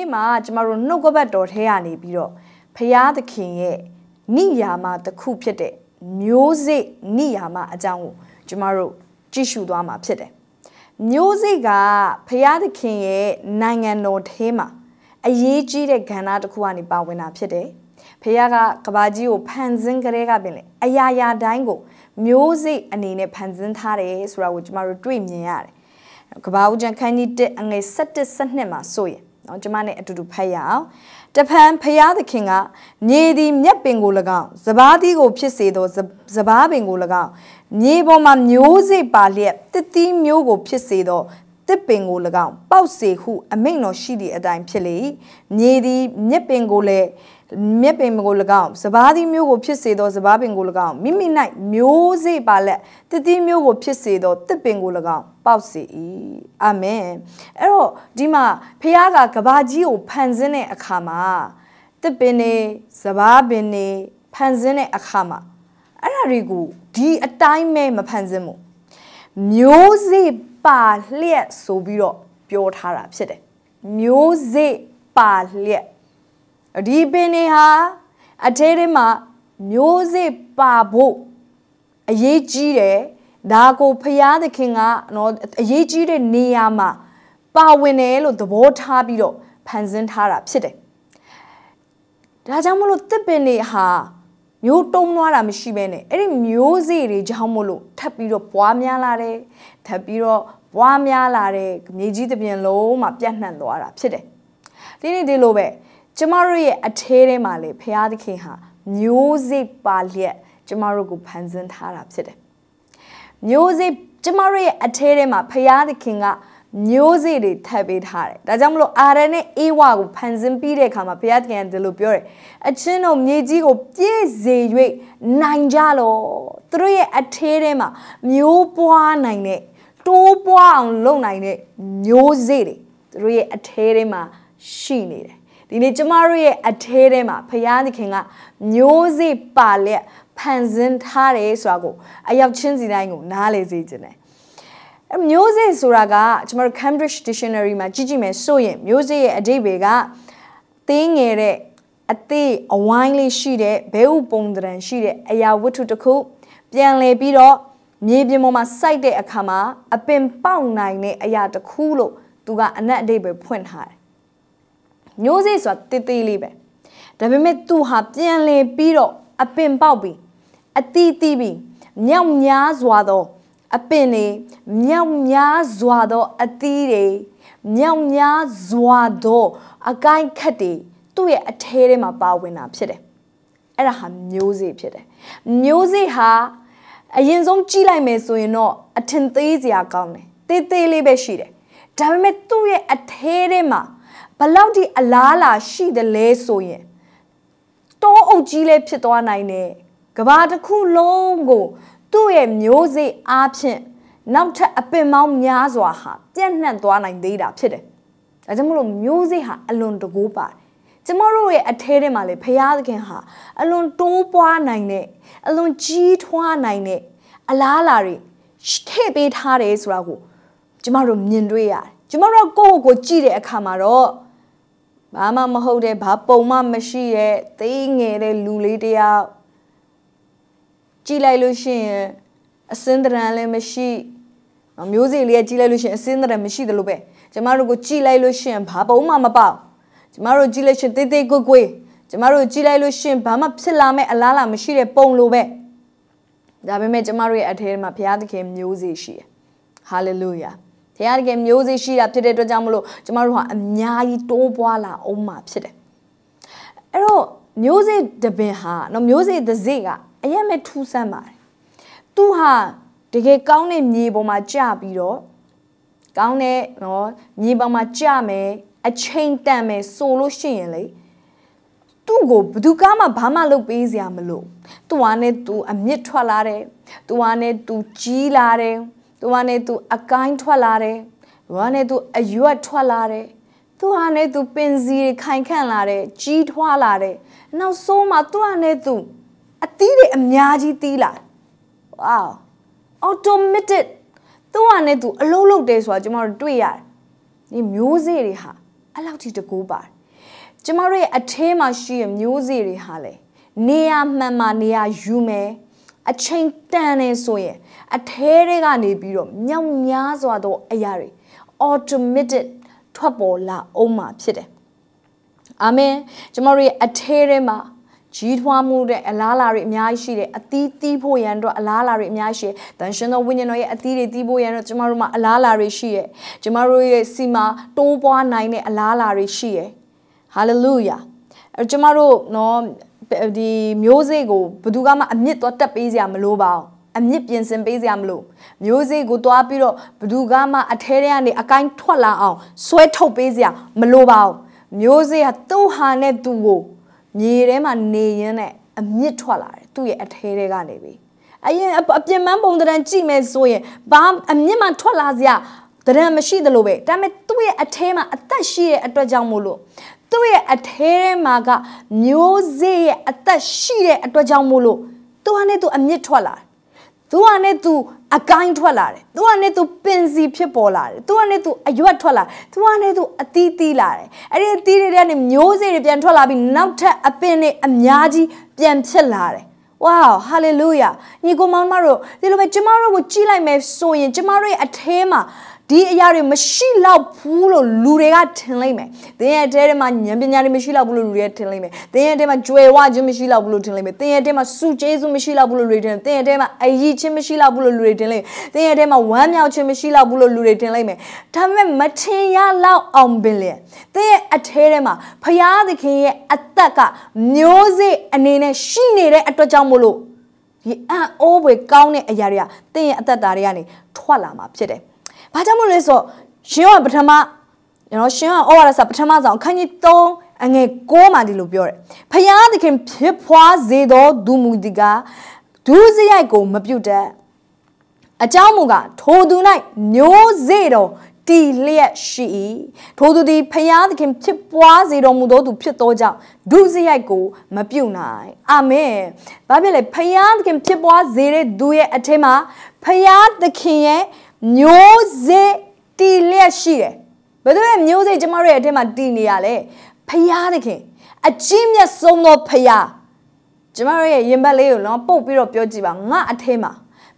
နေ့မှာကျမတို့နှုတ်ကပတ်တော်ထဲကနေပြီးတော့ဖရာသခင်ရဲ့နိယာမတစ်ခုဖြစ်တဲ့မျိုးစေ့နိယာမအကြောင်းကိုကျမတို့ကြည့်ရှုသွားမှာဖြစ်တယ်မျိုးစေ့ကဖရာသခင်ရဲ့နိုင်ငံတော်ထဲမှာအရေးကြီးတဲ့ကဏ္ဍတစ်ခုကနေပါဝင်တာဖြစ်တယ်ဖះကကဘာကြီးကိုဖန်ဆင်းကြတဲ့ကပင်လေအရာရာတိုင်းကိုမျိုးစိတ်အနေနဲ့ဖန်ဆင်းထားတယ်ဆိုတာကိုကျမတို့တွေ့မြင်ရတယ်ကဘာဦးကျန်ခန်းကြီး1အငယ်17 12မှာဆိုရင် နော်ကျမနဲ့အတူတူဖတ်ရအောင်တဖန်ဖရာသခင်ကမြေသည်မြက်ပင်ကို၎င်းစဘာသီးကိုဖြစ်စေသောစဘာပင်ကို၎င်းမြေပေါ်မှာမျိုးစေ့ပါလျက်တစ်သီးမျိုးကိုဖြစ်စေသောတစ်ပင်ကို၎င်းပေါက်စေဟုအမိန့်တော်ရှိသည့်အတိုင်းဖြစ်လေမြေသည်မြက်ပင်ကိုလည်း မြက်ပင်ကို၎င်းစပားသီးမျိုးကိုဖြစ်စေသောစပားပင်ကို၎င်းမိမိ၌မျိုးစေ့ပါလက်တတိမျိုးကိုဖြစ်စေသောတစ်ပင်ကို၎င်းပေါက်စေ၏အာမင်အဲ့တော့ဒီမှာဖခင်ကကဘာကြီးကိုဖန်ဆင်းတဲ့အခါမှာတစ်ပင်နေစပားပင်နေဖန်ဆင်းတဲ့အခါမှာအဲ့ဒါတွေကိုဒီအတိုင်းပဲမဖန်ဆင်းဘူးမျိုးစေ့ပါလျက်ဆိုပြီးတော့ပြောထားတာဖြစ်တယ်မျိုးစေ့ပါလျက် ဒီပင်တွေဟာအထဲထဲမှာမျိုးစေ့ပါဖို့အရေးကြီးတယ်ဒါကိုဖျားသခင်ကနော်အရေးကြီးတဲ့နေရာမှာပါဝင်တယ်လို့သဘောထားပြီးတော့ဖန်ဆင်းထားတာဖြစ်တယ်ဒါကြောင့်မလို့တစ်ပင်တွေဟာမျိုးတုံးသွားတာမရှိဘဲနဲ့အဲ့ဒီမျိုးစေ့တွေကြောင့်မလို့ထပ်ပြီးတော့ပွားများလာတယ်ထပ်ပြီးတော့ပွားများလာတဲ့မြေကြီးတစ်ပြင်လုံးမှာပြန့်နှံ့သွားတာဖြစ်တယ်ဒီနေ့ဒီလိုပဲ ကျမတို့ရဲ့အထဲထဲမှာလေဖရာသခင်ဟာမျိုးစေ့ပါလျက်ကျမတို့ကိုဖန်ဆင်းထားတာဖြစ်တယ်မျိုးစေ့ကျမတို့ရဲ့အထဲထဲမှာဖရာသခင်ကမျိုးစေ့တွေထပ်ပေးထားတယ်။ဒါကြောင့်မလို့အာရနဲ့အေဝါကိုဖန်ဆင်းပြီးတဲ့အခါမှာဘုရားသခင်ကဒီလိုပြောတယ်။အချင်းတို့မြေကြီးကိုပြည့်စေ၍နိုင်ကြလော။သူတို့ရဲ့အထဲထဲမှာမျိုးပွားနိုင်တဲ့တိုးပွားအောင်လုပ်နိုင်တဲ့မျိုးစေ့တွေသူတို့ရဲ့အထဲထဲမှာရှိနေတယ် ဒီနေ့ကျမတို့ရဲ့အထဲထဲမှာဖယားသခင်ကမျိုးစေ့ပါလက်ဖန်ဆင်းထားတယ်ဆိုတာကိုအရောက်ချင်းစီတိုင်းကိုနားလည်စေခြင်းတယ်အမျိုးစေ့ဆိုတာကကျမတို့ Cambridge Dictionary မှာကြည့်ကြည့်မယ်ဆိုရင်မျိုးစေ့ရဲ့အဓိပ္ပာယ်ကသေးငယ်တဲ့အသေးအဝိုင်းလေးရှိတဲ့ဘဲဥပုံတရံရှိတဲ့အရာဝတ္ထုတစ်ခုပြန်လည်ပြီးတော့မြေပြင်ပေါ်မှာစိုက်တဲ့အခါမှာအပင်ပေါက်နိုင်တဲ့အရာတစ်ခုလို့သူကအနက်အဓိပ္ပာယ်ဖွင့်ထားတယ် မျိုးစေ့ဆိုတာတေးသေးလေးပဲဒါပေမဲ့သူဟာပြန်လည်ပြီးတော့အပင်ပေါက်ပြီးအတီးတီးပြီးမြောက်များစွာသောအပင်တွေမြောက်များစွာသောအသီးတွေမြောက်များစွာသောအကိုင်းခတ်တွေသူ့ရဲ့အထဲထဲမှာပါဝင်တာဖြစ်တယ်အဲ့ဒါဟာမျိုးစေ့ဖြစ်တယ်မျိုးစေ့ဟာအရင်ဆုံးကြည့်လိုက်မယ်ဆိုရင်တော့အထင်သေးစရာကောင်းတယ်တေးသေးလေးပဲရှိတယ်ဒါပေမဲ့သူ့ရဲ့အထဲထဲမှာ ဘလောက်ဒီအလားလာရှိတယ်လဲဆိုရင်တောအုပ်ကြီးလေးဖြစ်သွားနိုင်တယ်ကဘာတစ်ခုလုံးကိုသူ့ရဲ့မျိုးစေ့အားဖြင့်နောက်ထပ်အပင်ပေါင်းများစွာဟာပြန့်နှံ့သွားနိုင်သေးတာဖြစ်တယ်။ဒါကြောင့်မလို့မျိုးစေ့ဟာအလွန်တကူပါတယ်။ကျမတို့ရဲ့အထဲထဲမှာလေဖရာသခင်ဟာအလွန်တိုးပွားနိုင်တဲ့အလွန်ကြီးထွားနိုင်တဲ့အလားအလာတွေထည့်ပေးထားတယ်ဆိုတာကိုကျမတို့မြင်တွေ့ရတယ်။ကျမတို့ကိုယ့်ကိုယ်ကိုကြည့်တဲ့အခါမှာတော့ ဘာမှမဟုတ်တဲ့ဘာပုံမှမရှိတဲ့သိငယ်တဲ့လူလေးတယောက်ကြည့်လိုက်လို့ရှိရင်အစင်းတရံလည်းမရှိမျိုးစေ့လေးကကြည့်လိုက်လို့ရှိရင်အစင်းတရံမရှိတယ်လို့ပဲကျမတို့ကိုကြည့်လိုက်လို့ရှိရင်ဘာပုံမှမပေါကျမတို့ကြည့်လိုက်ရှင်တေးသေးကွကွေးကျမတို့ကြည့်လိုက်လို့ရှင်ဘာမှဖြစ်လာမဲ့အလားလာမရှိတဲ့ပုံလိုပဲဒါပေမဲ့ကျမတို့ရဲ့အထဲမှာဘုရားသခင်မျိုးစေ့ရှိတယ်ဟာလေလုယာ ဘုရားသခင်မျိုးစေ့ရှိတာဖြစ်တဲ့အတွက်ကြောင့်မလို့ကျမတို့ဟာအများကြီးတိုးပွားလာအောင်မှာဖြစ်တယ်အဲ့တော့မျိုးစေ့တပင်ဟာနော်မျိုးစေ့သစေ့ကအရင်မဲ့ထူးဆန်းပါတယ်သူဟာတကယ်ကောင်းတဲ့မြေပေါ်မှာကြပြီးတော့ကောင်းတဲ့နော်မြေပေါ်မှာကြမယ်အချိန်တန်မယ်ဆိုလို့ရှိရင်လေသူ့ကိုဘယ်သူကမှဘာမှလုပ်ပေးစရာမလိုသူကနဲ့သူအမြင့်ထွက်လာတယ်သူကနဲ့သူကြီးလာတယ် သူကနဲ့သူအကိုင်းထွက်လာတယ်သူကနဲ့သူအရွက်ထွက်လာတယ်သူဟာနဲ့သူပင်စီခိုင်ခန့်လာတယ်ကြီးထွားလာတယ်နောက်ဆုံးမှသူဟာနဲ့သူအသီးတွေအများကြီးသီးလာဝေါ automatic သူ့ဟာနဲ့သူအလုံးလုံးတယ်ဆိုတာကျွန်တော်တို့တွေ့ရတယ်ဒီမျိုးစေ့တွေဟာအဲ့လောက်ထိတကူပါတယ်ကျမတို့ရဲ့အထဲမှာရှိတဲ့မျိုးစေ့တွေဟာလေနေရာမှန်မှနေရာယူမယ်အချိန်တန်နေဆိုရင် အထဲတွေကနေပြီးတော့မြောက်များစွာသောအရာတွေ automatic ထွက်ပေါ်လာအောင်မှာဖြစ်တယ်အာမင်ကျမတို့ရဲ့အထဲထဲမှာကြီးထွားမှုတဲ့အလားအလာတွေအများကြီးရှိတယ်အသီးသီးဖို့ရန်တော့အလားအလာတွေအများကြီးရှိတယ်တန်ရှင်သောဝိညာဉ်တော်ရဲ့အသီးတွေသီးဖို့ရန်တော့ကျမတို့မှာအလားအလာတွေရှိတယ်ကျမတို့ရဲ့စီမှာတိုးပွားနိုင်တဲ့အလားအလာတွေရှိတယ်ဟာလေလုယာအဲကျမတို့နော်ဒီမျိုးစေ့ကိုဘယ်သူကမှအမြင့်တော့တက်ပေးစရာမလိုပါဘူး အမြင့်ပြင်ဆင်ပေးစရာမလိုမျိုးစေ့ကိုတွားပြီးတော့ဘသူကမှအထဲထဲကနေအကိုင်းထွက်လာအောင်ဆွဲထုတ်ပေးစရာမလိုပါဘူးမျိုးစေ့ကသူ့ဟာနဲ့သူ့ကိုမြေထဲမှာနေရင်းနဲ့အမြင့်ထွက်လာတယ်သူ့ရဲ့အထဲထဲကနေပြီအရင်အပြင်မန်းပုံတရံကြည့်မယ်ဆိုရင်ဘာအမြင့်မှထွက်လာစရာတရံမရှိသလိုပဲဒါပေမဲ့သူ့ရဲ့အထဲမှာအသက်ရှိတဲ့အတွက်ကြောင့်မို့လို့သူ့ရဲ့အထဲထဲမှာကမျိုးစေ့ရဲ့အသက်ရှိတဲ့အတွက်ကြောင့်မို့လို့သူဟာနဲ့သူအမြင့်ထွက်လာတယ် သူကနဲ့သူအကိုင်းထွက်လာတယ်သူကနဲ့သူပင်စီဖြစ်ပေါ်လာတယ်သူကနဲ့သူအရွက်ထွက်လာသူကနဲ့သူအသီးသီးလာတယ်အဲ့ဒီအသီးတွေကနေမျိုးစေ့တွေပြန်ထွက်လာပြီးနောက်ထပ်အပင်တွေအများကြီးပြန်ဖြစ်လာတယ်ဝါးဟာလေလုယာညီကိုမောင်မတို့ဒီလိုပဲကျမတို့ကိုကြည့်လိုက်မယ်ဆိုရင်ကျမတို့ရဲ့အထဲမှာ ဒီအရာတွေမရှိတော့ဘူးလို့လူတွေကထင်လိုက်မယ်။သင်ရဲ့အထဲထဲမှာဉာဏ်ပညာတွေမရှိတော့ဘူးလို့လူတွေကထင်လိုက်မယ်။သင်ရဲ့အထဲမှာကြွယ်ဝခြင်းမရှိတော့ဘူးလို့ထင်လိုက်မယ်။သင်ရဲ့အထဲမှာစုကျေးဇူးမရှိတော့ဘူးလို့လူတွေထင်။သင်ရဲ့အထဲမှာအယီချင်းမရှိတော့ဘူးလို့လူတွေထင်လိုက်။သင်ရဲ့အထဲမှာဝမ်းမြောက်ခြင်းမရှိတော့ဘူးလို့လူတွေထင်လိုက်မယ်။ဒါပေမဲ့မထင်ရလောက်အောင်ပင်လေ။သင်ရဲ့အထဲထဲမှာဖရာသခင်ရဲ့အသက်ကမျိုးစေ့အနေနဲ့ရှိနေတဲ့အတွက်ကြောင့်မို့လို့ဒီအံ့ဩဖွယ်ကောင်းတဲ့အရာတွေကသင်ရဲ့အသက်တာတွေကနေထွက်လာမှာဖြစ်တယ်။ ဘာကြောင့်မို့လဲဆိုတော့ရှင်ကပထမနော်ရှင်ကဩဝါဒစာပထမဆုံးအခန်းကြီး3အငယ်6မှာဒီလိုပြောတယ်။ဖယားသခင်ဖြစ်ဖွားစေသောဒုမူဒီကဒုစရိုက်ကိုမပြုတ်တတ်အကြောင်းမူကထိုသူ၌မျိုးစေ့တော်တီလျက်ရှိ၏ထိုသူသည်ဖျားသခင်ဖြစ်ပွားစေတော်မူသောသူဖြစ်သောကြောင့်ဒုစရိုက်ကိုမပြုတ်နိုင်အာမင်ဘာဖြစ်လဲဖျားသခင်ဖြစ်ပွားစေတဲ့သူရဲ့အထက်မှာဖျားသခင်ရဲ့ မျိုးစေ့တီလျက်ရှိတယ်ဘယ်သူရဲ့မျိုးစေ့ကျမတို့ရဲ့အထက်မှာတီနေရလဲဖျားသခင်အကြီးမြတ်ဆုံးသောဖျားကျမတို့ရဲ့ရင်ဘတ်လေးကိုတော့ပုတ်ပြီးတော့ပြောကြည့်ပါငါအထက်မှာ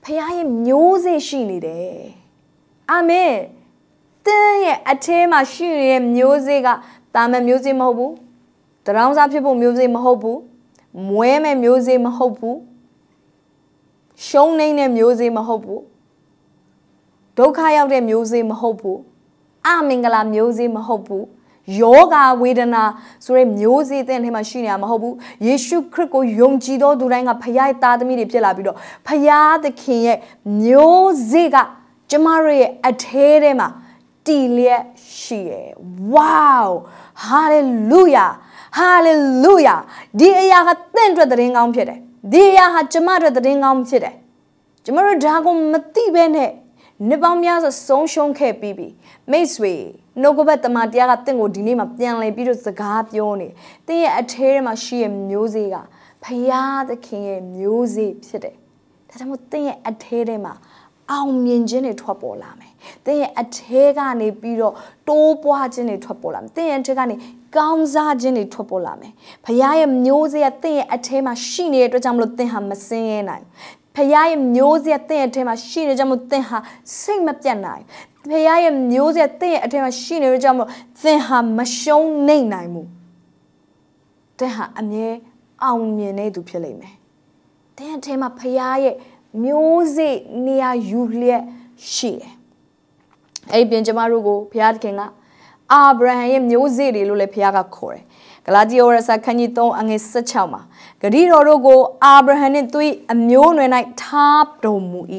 ဖျားရဲ့မျိုးစေ့ရှိနေတယ်အာမင်တင်းရဲ့အထဲမှာရှိနေတဲ့မျိုးစေ့ကတာမန်မျိုးစေ့မဟုတ်ဘူးတရောင်းစားဖြစ်ဖို့မျိုးစေ့မဟုတ်ဘူးမွဲမဲ့မျိုးစေ့မဟုတ်ဘူးရှုံးနေတဲ့မျိုးစေ့မဟုတ်ဘူး ဒုက္ခရောက်တဲ့မျိုးစေ့မဟုတ်ဘူးအမင်္ဂလာမျိုးစေ့မဟုတ်ဘူးယောဂဝေဒနာဆိုတဲ့မျိုးစေ့တဲ့ထဲမှာရှိနေတာမဟုတ်ဘူးယေရှုခရစ်ကိုယုံကြည်သောသူတိုင်းကဖခင်ရဲ့သားသမီးတွေဖြစ်လာပြီးတော့ဖခင်သခင်ရဲ့မျိုးစေ့ကကျမတို့ရဲ့အထဲထဲမှာတည်လျက်ရှိတယ်။ wow hallelujah hallelujah ဒီအရာကတင့်အတွက်သတင်းကောင်းဖြစ်တယ်။ဒီအရာဟာကျမတို့သတင်းကောင်းဖြစ်တယ်။ကျမတို့ဒါကိုမသိဘဲနဲ့ နှစ်ပေါင်းများစွာဆုံးရှုံးခဲ့ပြီးပြီမိတ်ဆွေနှုတ်ကပတ်တမန်တရားကတင့်ကိုဒီနေ့မှာပြန်လည်ပြီးတော့စကားပြောနေ။တင်းရဲ့အထဲထဲမှာရှိရဲ့မျိုးစေ့ကဖရာသခင်ရဲ့မျိုးစေ့ဖြစ်တယ်။ဒါကြောင့်မို့တင်းရဲ့အထဲထဲမှာအောင်မြင်ခြင်းတွေထွက်ပေါ်လာမယ်။သင်ရဲ့အထဲကနေပြီးတော့တိုးပွားခြင်းတွေထွက်ပေါ်လာမယ်။သင်ရဲ့အထဲကနေကောင်းစားခြင်းတွေထွက်ပေါ်လာမယ်။ဖခင်ရဲ့မျိုးစေ့ကသင်ရဲ့အထဲမှာရှိနေတဲ့အတွက်ကြောင့်မလို့သင်ဟာမစင်းရဲနိုင်။ ဖခင်ရဲ့မျိုးစေ့သင်ရဲ့အထဲမှာရှိနေကြမို့သင်ဟာစိတ်မပြတ်နိုင်။ဖခင်ရဲ့မျိုးစေ့သင်ရဲ့အထဲမှာရှိနေတဲ့ကြောင့်မလို့သင်ဟာမရှုံးနိုင်နိုင်ဘူး။သင်ဟာအမြဲအောင်မြင်နေသူဖြစ်လိမ့်မယ်။သင်ရဲ့အထဲမှာဖခင်ရဲ့မျိုးစေ့နေရာယူလျက်ရှိတယ်။အဲ့ဒီပြင်ကျမတို့ကိုဘုရားသခင်ကအာဗြဟံရဲ့မျိုးစေ့တွေလို့လည်းဘုရားကခေါ်တယ်။ဂလာတိဩရစာခန်းကြီး3အငယ်16မှာ ဂတိတော်တို့ကိုအာဗြဟံနှင့်သူ၏အမျိုးနွယ်၌ထားတော်မူ၏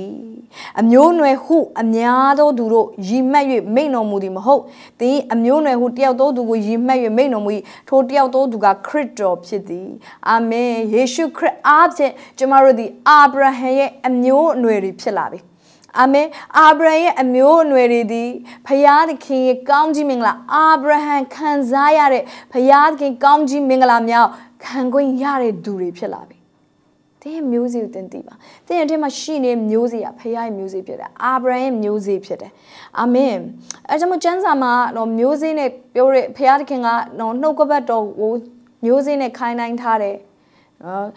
။အမျိုးနွယ်ဟုအများသောသူတို့ရည်မှတ်၍မိန့်တော်မူသည်မဟုတ်။သင်အမျိုးနွယ်ဟုတယောက်သောသူကိုရည်မှတ်၍မိန့်တော်မူ၏။ထိုတယောက်သောသူကခရစ်တော်ဖြစ်သည်။အာမင်။ယေရှုခရစ်အားဖြင့်ကျမတို့သည်အာဗြဟံရဲ့အမျိုးအနွယ်တွေဖြစ်လာပြီ။ အာမင်အာဗြဟံရဲ့အမျိုးအနွယ်တွေသည်ဖယားသခင်ရဲ့ကောင်းကြီးမင်္ဂလာအာဗြဟံခံစားရတဲ့ဖယားသခင်ကောင်းကြီးမင်္ဂလာများခံခွင့်ရတဲ့သူတွေဖြစ်လာပြီသတင်းရဲ့မျိုးစေ့ကိုတင်းသိပါတင်းရဲ့အထက်မှာရှိနေမျိုးစေ့ကဖခင်ရဲ့မျိုးစေ့ဖြစ်တယ်အာဗြဟံရဲ့မျိုးစေ့ဖြစ်တယ်အာမင်အဲကြောင့်မို့ကျမ်းစာမှာတော့မျိုးစေ့နဲ့ပြောတဲ့ဖခင်သခင်ကတော့နှုတ်ကပတ်တော်ကိုမျိုးစေ့နဲ့ခိုင်းနိုင်ထားတယ်နော်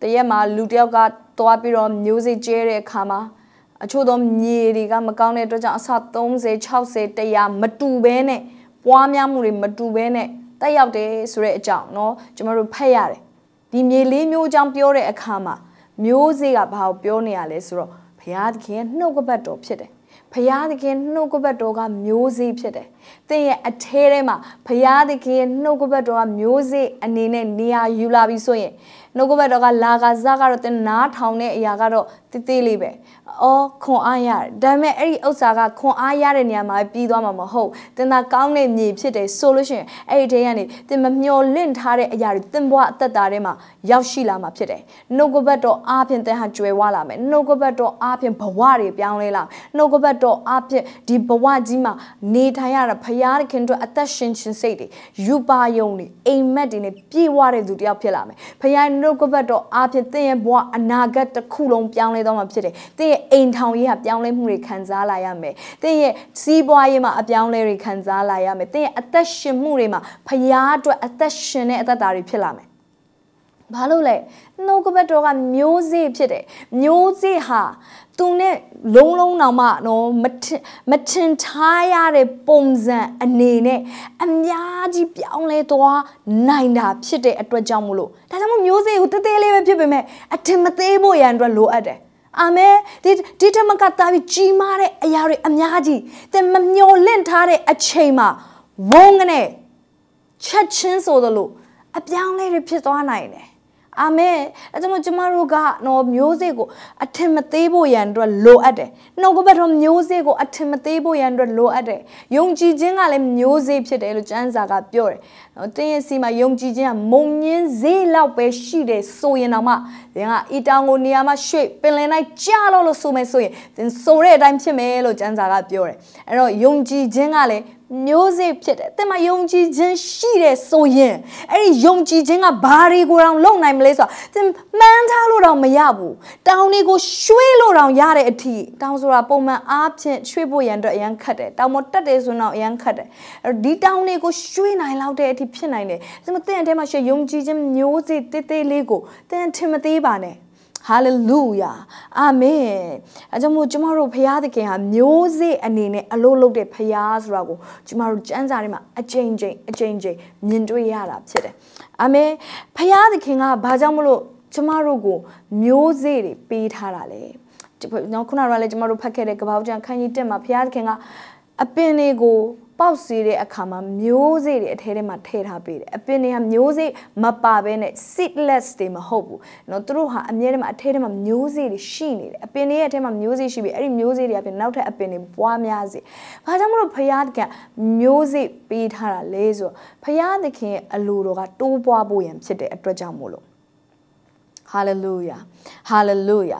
တရက်မှာလူတယောက်ကသွားပြီးတော့မျိုးစေ့ကျဲတဲ့အခါမှာ အချို့သောမြေတွေကမကောင်းတဲ့အတွက်ကြောင့်အဆ30 60 100မတူဘဲနဲ့ပွားများမှုတွေမတူဘဲနဲ့တက်ရောက်တယ်ဆိုတဲ့အကြောင်းเนาะကျွန်တော်တို့ဖတ်ရတယ်ဒီမြေလေးမျိုးအကြောင်းပြောတဲ့အခါမှာမျိုးစေ့ကဘာကိုပြောနေရလဲဆိုတော့ဘုရားသခင်ရဲ့နှုတ်ကပတ်တော်ဖြစ်တယ်ဘုရားသခင်နှုတ်ကပတ်တော်ကမျိုးစေ့ဖြစ်တယ်။သင်ရဲ့အထဲထဲမှာဘုရားသခင်ရဲ့နှုတ်ကပတ်တော်ကမျိုးစေ့အနေနဲ့နေရာယူလာပြီဆိုရင်နှုတ်ကပတ်တော်ကလာကစားကတော့သင်နားထောင်တဲ့အရာကတော့တိတိလေးပဲ အော်ခွန်အားရတယ်ဒါပေမဲ့အဲ့ဒီဥစ္စာကခွန်အားရတဲ့နေရာမှာပြီးသွားမှာမဟုတ်သင်သာကောင်းတဲ့မြေဖြစ်တယ်ဆိုလို့ရှိရင်အဲ့ဒီထဲကနေသင်မမျော်လင့်ထားတဲ့အရာတွေသင်ဘဝအသက်တာထဲမှာရောက်ရှိလာမှာဖြစ်တယ်နှုတ်ကပတ်တော်အားဖြင့်သင်ဟာကြွယ်ဝလာမယ်နှုတ်ကပတ်တော်အားဖြင့်ဘဝတွေပြောင်းလဲလာနှုတ်ကပတ်တော်အားဖြင့်ဒီဘဝကြီးမှာနေထိုင်ရတာဖရာသခင်တို့အသက်ရှင်ခြင်းစိတ်တွေယူပါယုံတွေအိမ်မက်တွေနဲ့ပြည့်ဝတဲ့သူတယောက်ဖြစ်လာမယ်ဖရာနှုတ်ကပတ်တော်အားဖြင့်သင်ရဲ့ဘဝအနာဂတ်တစ်ခုလုံးပြောင်းလဲသွားမှာဖြစ်တယ်သင်ရဲ့အိမ်ထောင်ရေးကပြောင်းလဲမှုတွေခံစားလာရမယ်သင်ရဲ့စီးပွားရေးမှာအပြောင်းလဲတွေခံစားလာရမယ်သင်ရဲ့အသက်ရှင်မှုတွေမှာဖရာအတွက်အသက်ရှင်တဲ့အသက်တာတွေဖြစ်လာမယ်ဘာလို့လဲနှုတ်ကပတ်တော်ကမျိုးစေ့ဖြစ်တယ်မျိုးစေ့ဟာသူနဲ့လုံးလုံးတောင်မှနော်မထင်မထင်ထားရတဲ့ပုံစံအနေနဲ့အများကြီးပြောင်းလဲသွားနိုင်တာဖြစ်တဲ့အတွက်ကြောင့်မလို့ဒါကြောင့်မို့မျိုးစေ့ကိုတသေးလေးပဲဖြစ်ပေမဲ့အထင်မသေးဖို့ရန်အတွက်လိုအပ်တယ် အာမင်ဒီဒီထမကတာပြီးကြီးမားတဲ့အရာတွေအများကြီးတင်မမျော်လင့်ထားတဲ့အချိန်မှာဝုန်းကနေချက်ချင်းဆိုသလိုအပြောင်းလဲတွေဖြစ်သွားနိုင်တယ် အာမင်အဲကြောင့်ကျမတို့ကနော်မျိုးစေ့ကိုအထင်မသေးဖို့ရန်အတွက်လိုအပ်တယ်နှုတ်ကပတ်တော်မျိုးစေ့ကိုအထင်မသေးဖို့ရန်အတွက်လိုအပ်တယ်ယုံကြည်ခြင်းကလည်းမျိုးစေ့ဖြစ်တယ်လို့ကျမ်းစာကပြောတယ်နော်တင်းရဲ့စီမှာယုံကြည်ခြင်းကမုံညင်းဈေးလောက်ပဲရှိတယ်ဆိုရင်တော့မှသင်ကအီတောင်ကိုနေရာမှာရွှေ့ပင်လယ်၌ကြာလို့လို့ဆိုမယ်ဆိုရင်သင်ဆိုတဲ့အတိုင်းဖြစ်မယ်လို့ကျမ်းစာကပြောတယ်အဲ့တော့ယုံကြည်ခြင်းကလည်း မျိုးစေ့ဖြစ်တယ်။သင်မှာယုံကြည်ခြင်းရှိတယ်ဆိုရင်အဲ့ဒီယုံကြည်ခြင်းကဘာတွေကိုတောင်လုပ်နိုင်မလဲဆိုတာသင်မှန်းထားလို့တောင်မရဘူး။တောင်တွေကိုရွှေ့လို့တောင်ရတဲ့အထိတောင်ဆိုတာပုံမှန်အားဖြင့်ရွှေ့ဖို့ရန်အတွက်အရန်ခတ်တယ်။တောင်မတက်တယ်ဆိုတော့အရန်ခတ်တယ်။အဲ့ဒီတောင်တွေကိုရွှေ့နိုင်လောက်တဲ့အထိဖြစ်နိုင်တယ်။ဒါပေမဲ့သင်အထဲမှာရှိယုံကြည်ခြင်းမျိုးစေ့တေးသေးလေးကိုသင်ထင်မသေးပါနဲ့။ ဟာလေလုယာအာမင်အဲကြောင့်မို့ကျမတို့ဖခင်သခင်ဟာမျိုးစေ့အနေနဲ့အလို့လုပ်တဲ့ဖခင်ဆိုတာကိုကျမတို့စံစာထဲမှာအကျဉ်းချင်းအကျဉ်းချင်းမြင်တွေ့ရတာဖြစ်တယ်အာမင်ဖခင်သခင်ကဘာကြောင့်မလို့ကျမတို့ကိုမျိုးစေ့တွေပေးထားတာလဲနော်ခုနကလည်းကျမတို့ဖတ်ခဲ့တဲ့ကပောက်ကျန်ခန်းကြီးတက်မှာဖခင်သခင်ကအပင်တွေကို ပေါက်စီးတဲ့အခါမှာမျိုးစေ့တွေအထဲထဲမှာထည့်ထားပေးတယ်အပင်တွေကမျိုးစေ့မပါဘဲနဲ့ seedless တွေမဟုတ်ဘူးเนาะသူတို့ဟာအမြဲတမ်းအထဲထဲမှာမျိုးစေ့တွေရှိနေတယ်အပင်တွေရဲ့အထဲမှာမျိုးစေ့ရှိပြီးအဲ့ဒီမျိုးစေ့တွေအပြင်နောက်ထပ်အပင်တွေပွားများစေဘာကြောင့်မလို့ဖယားတခင်မျိုးစေ့ပေးထားတာလဲဆိုတော့ဖယားတခင်ရဲ့အလိုတော်ကတိုးပွားဖို့ရန်ဖြစ်တဲ့အတွက်ကြောင့်မို့လို့ဟာလေလုယာဟာလေလုယာ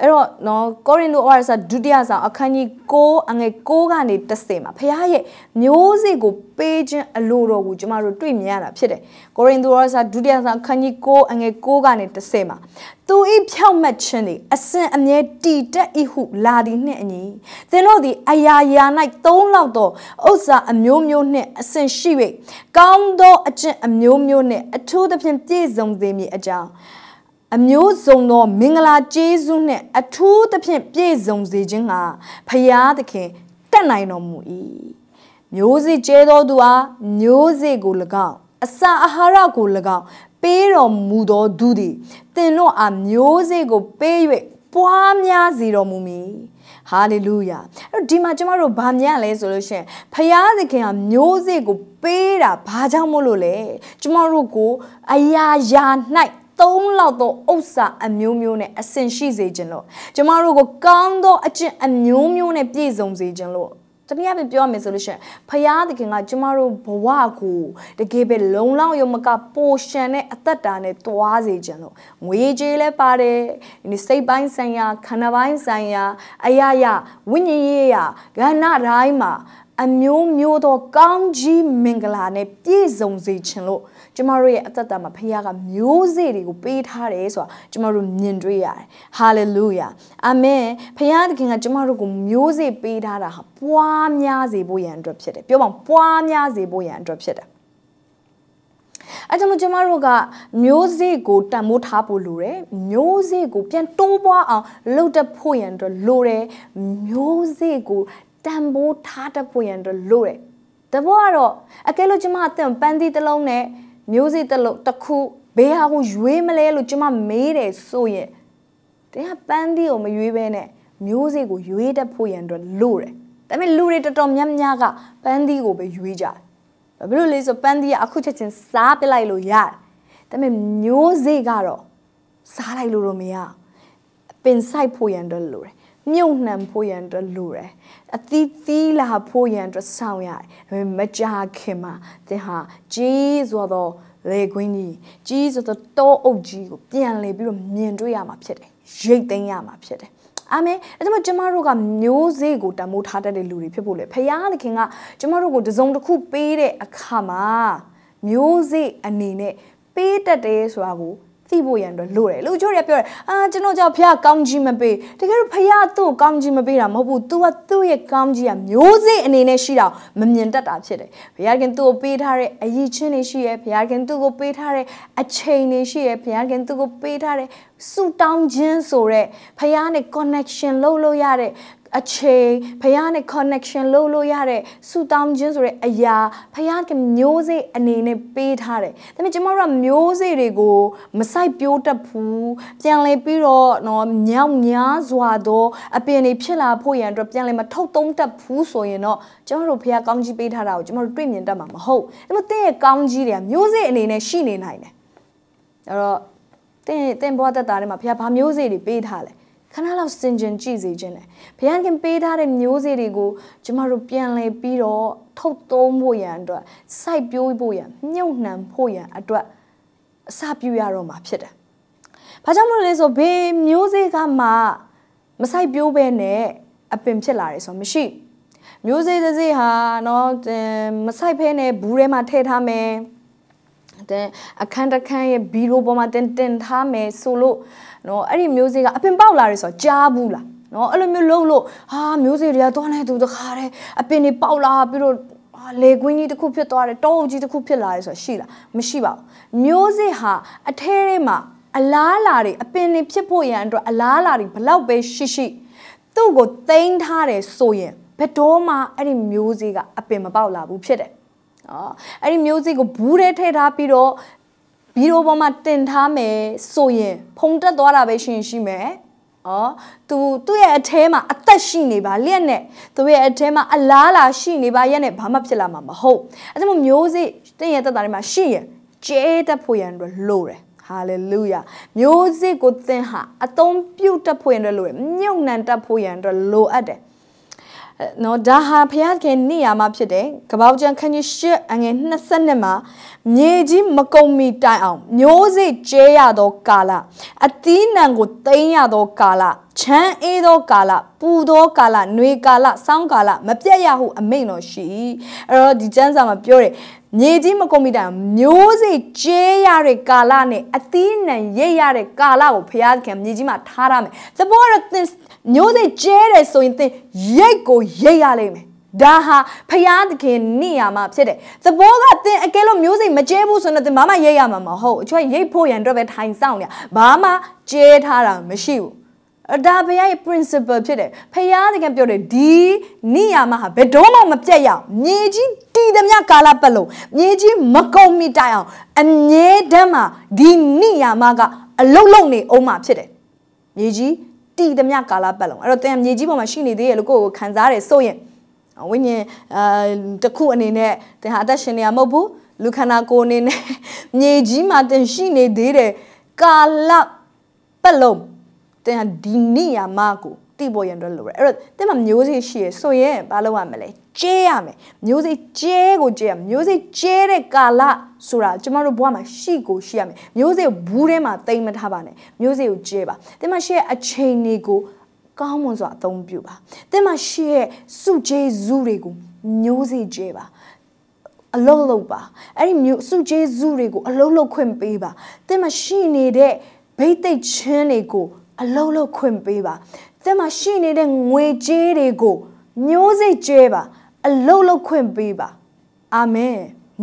အဲ့တော့နော်ကောရိန္သုဩဝါဒစာဒုတိယဆောင်အခန်းကြီး6အငယ်6ကနေ10မှာဖခင်ရဲ့မျိုးစေ့ကိုပေးခြင်းအလိုတော်ကိုကျမတို့တွေ့မြင်ရတာဖြစ်တယ်ကောရိန္သုဩဝါဒစာဒုတိယဆောင်အခန်းကြီး6အငယ်6ကနေ10မှာသူဤဖြောက်မှတ်ခြင်းသည်အစဉ်အမြဲတည်တက်ဤဟုလာသည်နှင့်အညီသင်တို့သည်အရာရာ၌သုံးလောက်သောဥစ္စာအမျိုးမျိုးနှင့်အစဉ်ရှိ၍ကောင်းသောအကျင့်အမျိုးမျိုးနှင့်အထူးသဖြင့်ပြည့်စုံစေမည်အကြောင်း အမျိုးစုံသောမင်္ဂလာကျေးဇူးနှင့်အထူးသဖြင့်ပြည့်စုံစေခြင်းကဖရာသခင်တတ်နိုင်တော်မူ၏မျိုးစေ့ကျဲသောသူအားမျိုးစေ့ကို၎င်းအစာအာဟာရကို၎င်းပေးတော်မူသောသူသည်သင်တို့အားမျိုးစေ့ကိုပေး၍ပွားများစေတော်မူမည်ဟာလေလုယာအဲ့တော့ဒီမှာကျမတို့ဗာမြတ်လဲဆိုလို့ရှိရင်ဖရာသခင်ကမျိုးစေ့ကိုပေးတာဘာကြောင့်မို့လို့လဲကျမတို့ကိုအရာရာ၌ သုံးလောက်သောဥစ္စာအမျိုးမျိုးနဲ့အဆင်ရှိစေခြင်းလို့ကျမတို့ကိုကောင်းသောအကျင့်အမျိုးမျိုးနဲ့ပြည့်စုံစေခြင်းလို့တနည်းအားဖြင့်ပြောရမယ်ဆိုလို့ရှိရင်ဖရာသခင်ကကျမတို့ဘဝကိုတကယ်ပဲလုံလောက်ရုံမကပိုရှန်တဲ့အသက်တာနဲ့တွားစေခြင်းလို့ငွေကြေးလည်းပါတယ်ဒီစိတ်ပိုင်းဆိုင်ရာခန္ဓာပိုင်းဆိုင်ရာအရာရာဝိညာဉ်ရေးရာကဏ္ဍတိုင်းမှာအမျိုးမျိုးသောကောင်းကြီးမင်္ဂလာနဲ့ပြည့်စုံစေခြင်းလို့ ကျမတို့ရဲ့အသက်တာမှာဖခင်ကမျိုးစေ့တွေကိုပေးထားတယ်ဆိုတာကျမတို့မြင်တွေ့ရတယ်ဟာလေလုယာအာမင်ဖခင်သခင်ကကျမတို့ကိုမျိုးစေ့ပေးထားတာဟာပွားများစေဖို့ရန်အတွက်ဖြစ်တယ်ပြောပါပွားများစေဖို့ရန်အတွက်ဖြစ်တယ်အဲကြောင့်ကျမတို့ကမျိုးစေ့ကိုတန်ဖိုးထားဖို့လိုတယ်မျိုးစေ့ကိုပြန်တိုးပွားအောင်လုပ်တတ်ဖို့ရန်အတွက်လိုတယ်မျိုးစေ့ကိုတန်ဖိုးထားတတ်ဖို့ရန်အတွက်လိုတယ်တဘောကတော့အကယ်လို့ကျမအသက်ပန်းသီးတစ်လုံးနဲ့ မျိုးစေ့တစ်လုံးတစ်ခုဘေးဟာကိုရွေးမလဲလို့ကျမမေးတယ်ဆိုရင်တရားပန်းသီးကိုမရွေးဘဲနဲ့မျိုးစေ့ကိုရွေးတတ်ဖို့ရန်အတွက်လိုတယ်ဒါပေမဲ့လူတွေတော်တော်များများကပန်းသီးကိုပဲရွေးကြတယ်ဘာဖြစ်လို့လဲဆိုပန်းသီးကအခုချက်ချင်းစားပစ်လိုက်လို့ရတယ်ဒါပေမဲ့မျိုးစေ့ကတော့စားလိုက်လို့တော့မရပင်ဆိုင်ဖို့ရန်တော့လိုတယ် မြုပ်နှံဖို့ရန်အတွက်လိုတယ်အသီးသီးလာဖို့ရန်အတွက်ဆောင်ရတယ်ဒါပေမဲ့မကြခင်မှာသင်ဟာကြီးစွာသောလေကွင်းကြီးကြီးစွာသောတောအုပ်ကြီးကိုပြန်လေပြီးတော့မြင်တွေ့ရမှာဖြစ်တယ်ရိတ်သိမ်းရမှာဖြစ်တယ်အာမင်အဲဒါမှကျမတို့ကမျိုးစေ့ကိုတမိုးထားတတ်တဲ့လူတွေဖြစ်ဖို့လေဖခင်သခင်ကကျမတို့ကိုတစုံတစ်ခုပေးတဲ့အခါမှာမျိုးစေ့အနေနဲ့ပေးတတ်တယ်ဆိုတာကို သိဖို့ရန်အတွက်လိုတယ်လူချို့တွေပြောတယ်အာကျွန်တော်ကြောင့်ဖះကောင်းကြီးမပေးတကယ်လို့ဖះသူ့ကောင်းကြီးမပေးတာမဟုတ်ဘူး तू ကသူ့ရဲ့ကောင်းကြီးကမျိုးစေ့အနေနဲ့ရှိတာမမြင်တတ်တာဖြစ်တယ်ဘုရားခင်သူ့ကိုပေးထားတဲ့အယိချင်းတွေရှိရယ်ဘုရားခင်သူ့ကိုပေးထားတဲ့အချိန်တွေရှိရယ်ဘုရားခင်သူ့ကိုပေးထားတဲ့ဆူတောင်းခြင်းဆိုတဲ့ဖះနဲ့ connection လုပ်လို့ရတဲ့ အချိန်ဖခင်နဲ့ connection လုပ်လို့ရတဲ့ဆူတောင်းခြင်းဆိုတဲ့အရာဖခင်ကမျိုးစေ့အနေနဲ့ပေးထားတယ်။ဒါပေမဲ့ကျမတို့ကမျိုးစေ့တွေကိုမဆိုင်ပြိုးတတ်ဘူး။ပြန်လဲပြီးတော့နော်မြောက်များစွာသောအပင်တွေဖြစ်လာဖို့ရန်အတွက်ပြန်လဲမထုတ်သုံးတတ်ဘူးဆိုရင်တော့ကျမတို့ဖခင်ကောင်းကြီးပေးထားတာကိုကျမတို့တွေ့မြင်တတ်မှာမဟုတ်။ဒါပေမဲ့တဲ့ရဲ့ကောင်းကြီးတွေကမျိုးစေ့အနေနဲ့ရှိနေနိုင်တယ်။အဲ့တော့တင်တင်ဘဝသက်တာထဲမှာဖခင်ဘာမျိုးစေ့တွေပေးထားလဲ။ ခဏလောက်စင်ကြင်ကြည့်စေခြင်းတယ်ဘုရားခင်ပေးထားတဲ့မျိုးစေ့တွေကိုကျမတို့ပြန်လဲပြီးတော့ထုတ်သုံးဖို့ရန်အတွက်စိုက်ပျိုးဖို့ရန်မြုပ်နှံဖို့ရန်အတွက်အစပြုရတော့မှာဖြစ်တယ်။ဘာကြောင့်မလို့လဲဆိုဘေးမျိုးစေ့ကမှမစိုက်ပျိုးပဲနဲ့အပင်ဖြစ်လာတယ်ဆိုမရှိမျိုးစေ့တစ်စေ့ဟာနော်မစိုက်ဖဲနဲ့ဘူးထဲမှာထည့်ထားမယ် တဲ့အခန်းတစ်ခန်းရဲ့ဘီရိုပေါ်မှာတင်တင်ထားမယ်ဆိုလို့နော်အဲ့ဒီမျိုးစေ့ကအပင်ပေါက်လာတယ်ဆိုတော့ကြားဘူးလားနော်အဲ့လိုမျိုးလှုပ်လို့ဟာမျိုးစေ့တွေကသွားနေသူတခါတည်းအပင်တွေပေါက်လာပြီးတော့လေကွင်းကြီးတစ်ခုဖြစ်သွားတယ်တောအုပ်ကြီးတစ်ခုဖြစ်လာတယ်ဆိုတော့ရှိလားမရှိပါဘူးမျိုးစေ့ဟာအထဲထဲမှာအလားလာတွေအပင်တွေဖြစ်ဖို့ရန်အတွက်အလားလာတွေဘလောက်ပဲရှိရှိသူ့ကိုသိမ်းထားတယ်ဆိုရင်ဘယ်တော့မှအဲ့ဒီမျိုးစေ့ကအပင်မပေါက်လာဘူးဖြစ်တယ် နော်အဲ့ဒီမျိုးစေ့ကိုဘူးထဲထည့်ထားပြီးတော့ဗီဒီယိုပေါ်မှာတင်ထားမယ်ဆိုရင်ဖုံတက်သွားတာပဲရှင်ရှိမယ်။အော်သူသူ့ရဲ့အထဲမှာအသက်ရှိနေပါလျက်နဲ့သူ့ရဲ့အထဲမှာအလားလာရှိနေပါရက်နဲ့ဘာမှဖြစ်လာမှာမဟုတ်။အဲဒါမှမျိုးစေ့တင်းရဲ့တက်တာတွေမှာရှိရင်ကျဲတတ်ဖို့ရန်အတွက်လိုတယ်။ဟာလေလုယာမျိုးစေ့ကိုသင်ဟာအသုံးပြုတ်တတ်ဖို့ရန်အတွက်လိုတယ်။မြုပ်နှံတတ်ဖို့ရန်အတွက်လိုအပ်တယ်။ နော်ဒါဟာဘုရားခင်နေရာမှာဖြစ်တယ်ကပောက်ကျန်ခန်းကြီး၈အငယ်20မှာမြေကြီးမကုံမီတိုင်အောင်မျိုးစေ့ကျဲရသောကာလအသီးနှံကိုသိမ်းရသောကာလချမ်းအေးသောကာလပူသောကာလနှွေကာလစောင်းကာလမပြတ်ရဟုအမိန့်တော်ရှိအဲ့တော့ဒီကျမ်းစာမှာပြောတယ်မြေကြီးမကုံမီတိုင်မျိုးစေ့ကျဲရတဲ့ကာလနဲ့အသီးနှံရိတ်ရတဲ့ကာလကိုဘုရားခင်မြေကြီးမှာထားရမယ်သဘောတော့ မျိုးစိကျဲတယ်ဆိုရင်သင်ရိတ်ကိုရိတ်ရလိမ့်မယ်ဒါဟာဖယားသခင်နေရမှာဖြစ်တယ်သဘောကသင်အကယ်လို့မျိုးစိမကျဲဘူးဆိုတော့သင်ဘာမှရိတ်ရမှာမဟုတ်အချွတ်ရိတ်ဖို့ရန်အတွက်ပဲထိုင်ဆောင်နေဘာမှကျဲထားတာမရှိဘူးဒါဘုရားရဲ့ principle ဖြစ်တယ်ဖယားသခင်ပြောတယ်ဒီနိယာမဟာဘယ်တော့မှမပြတ်ရအောင်မြေကြီးတည်သမျှကာလပတ်လုံးမြေကြီးမကုံမီတိုင်အောင်အမြဲတမ်းမှာဒီနိယာမကအလုံးလုံးနေအောင်မှာဖြစ်တယ်မြေကြီး တည်သမျှကာလပတ်လုံးအဲ့တော့သင်မြေကြီးပေါ်မှာရှိနေသေးရလို့ကိုယ့်ကိုခံစားရတယ်ဆိုရင်ဝိညာဉ်အာတခုအနေနဲ့သင်ဟာအသက်ရှင်နေရမဟုတ်ဘူးလူခန္ဓာကိုယ်အနေနဲ့မြေကြီးမှာသင်ရှိနေသေးတယ်ကာလပတ်လုံးသင်ဟာဒီနေရာမှာကို တိပေါ်ရန်တော့လို့ရတယ်အဲ့တော့သင်မှာမျိုးစေ့ရှိရဆိုရင်ဘာလုပ်ရမလဲကျဲရမယ်မျိုးစေ့ကျဲကိုကျဲရမျိုးစေ့ကျဲတဲ့ကာလဆိုတာကျမတို့ဘဝမှာရှိကိုရှိရမယ်မျိုးစေ့ဘူးထဲမှာတိမ်မထားပါနဲ့မျိုးစေ့ကိုကျဲပါသင်မှာရှိရဲ့အချိန်တွေကိုကောင်းမွန်စွာအသုံးပြုပါသင်မှာရှိရဲ့စုကျေးဇူးတွေကိုမျိုးစေ့ကျဲပါအလုံးလုံးပါအဲ့ဒီမျိုးစုကျေးဇူးတွေကိုအလုံးလုံးခွင့်ပေးပါသင်မရှိနေတဲ့ဘိတ်သိက်ချင်းတွေကို အလုံးလုံးခွင့်ပေးပါသင်မရှိနေတဲ့ငွေကြေးတွေကိုမျိုးစေ့ကျဲပါအလုံးလုံးခွင့်ပေးပါအာမင်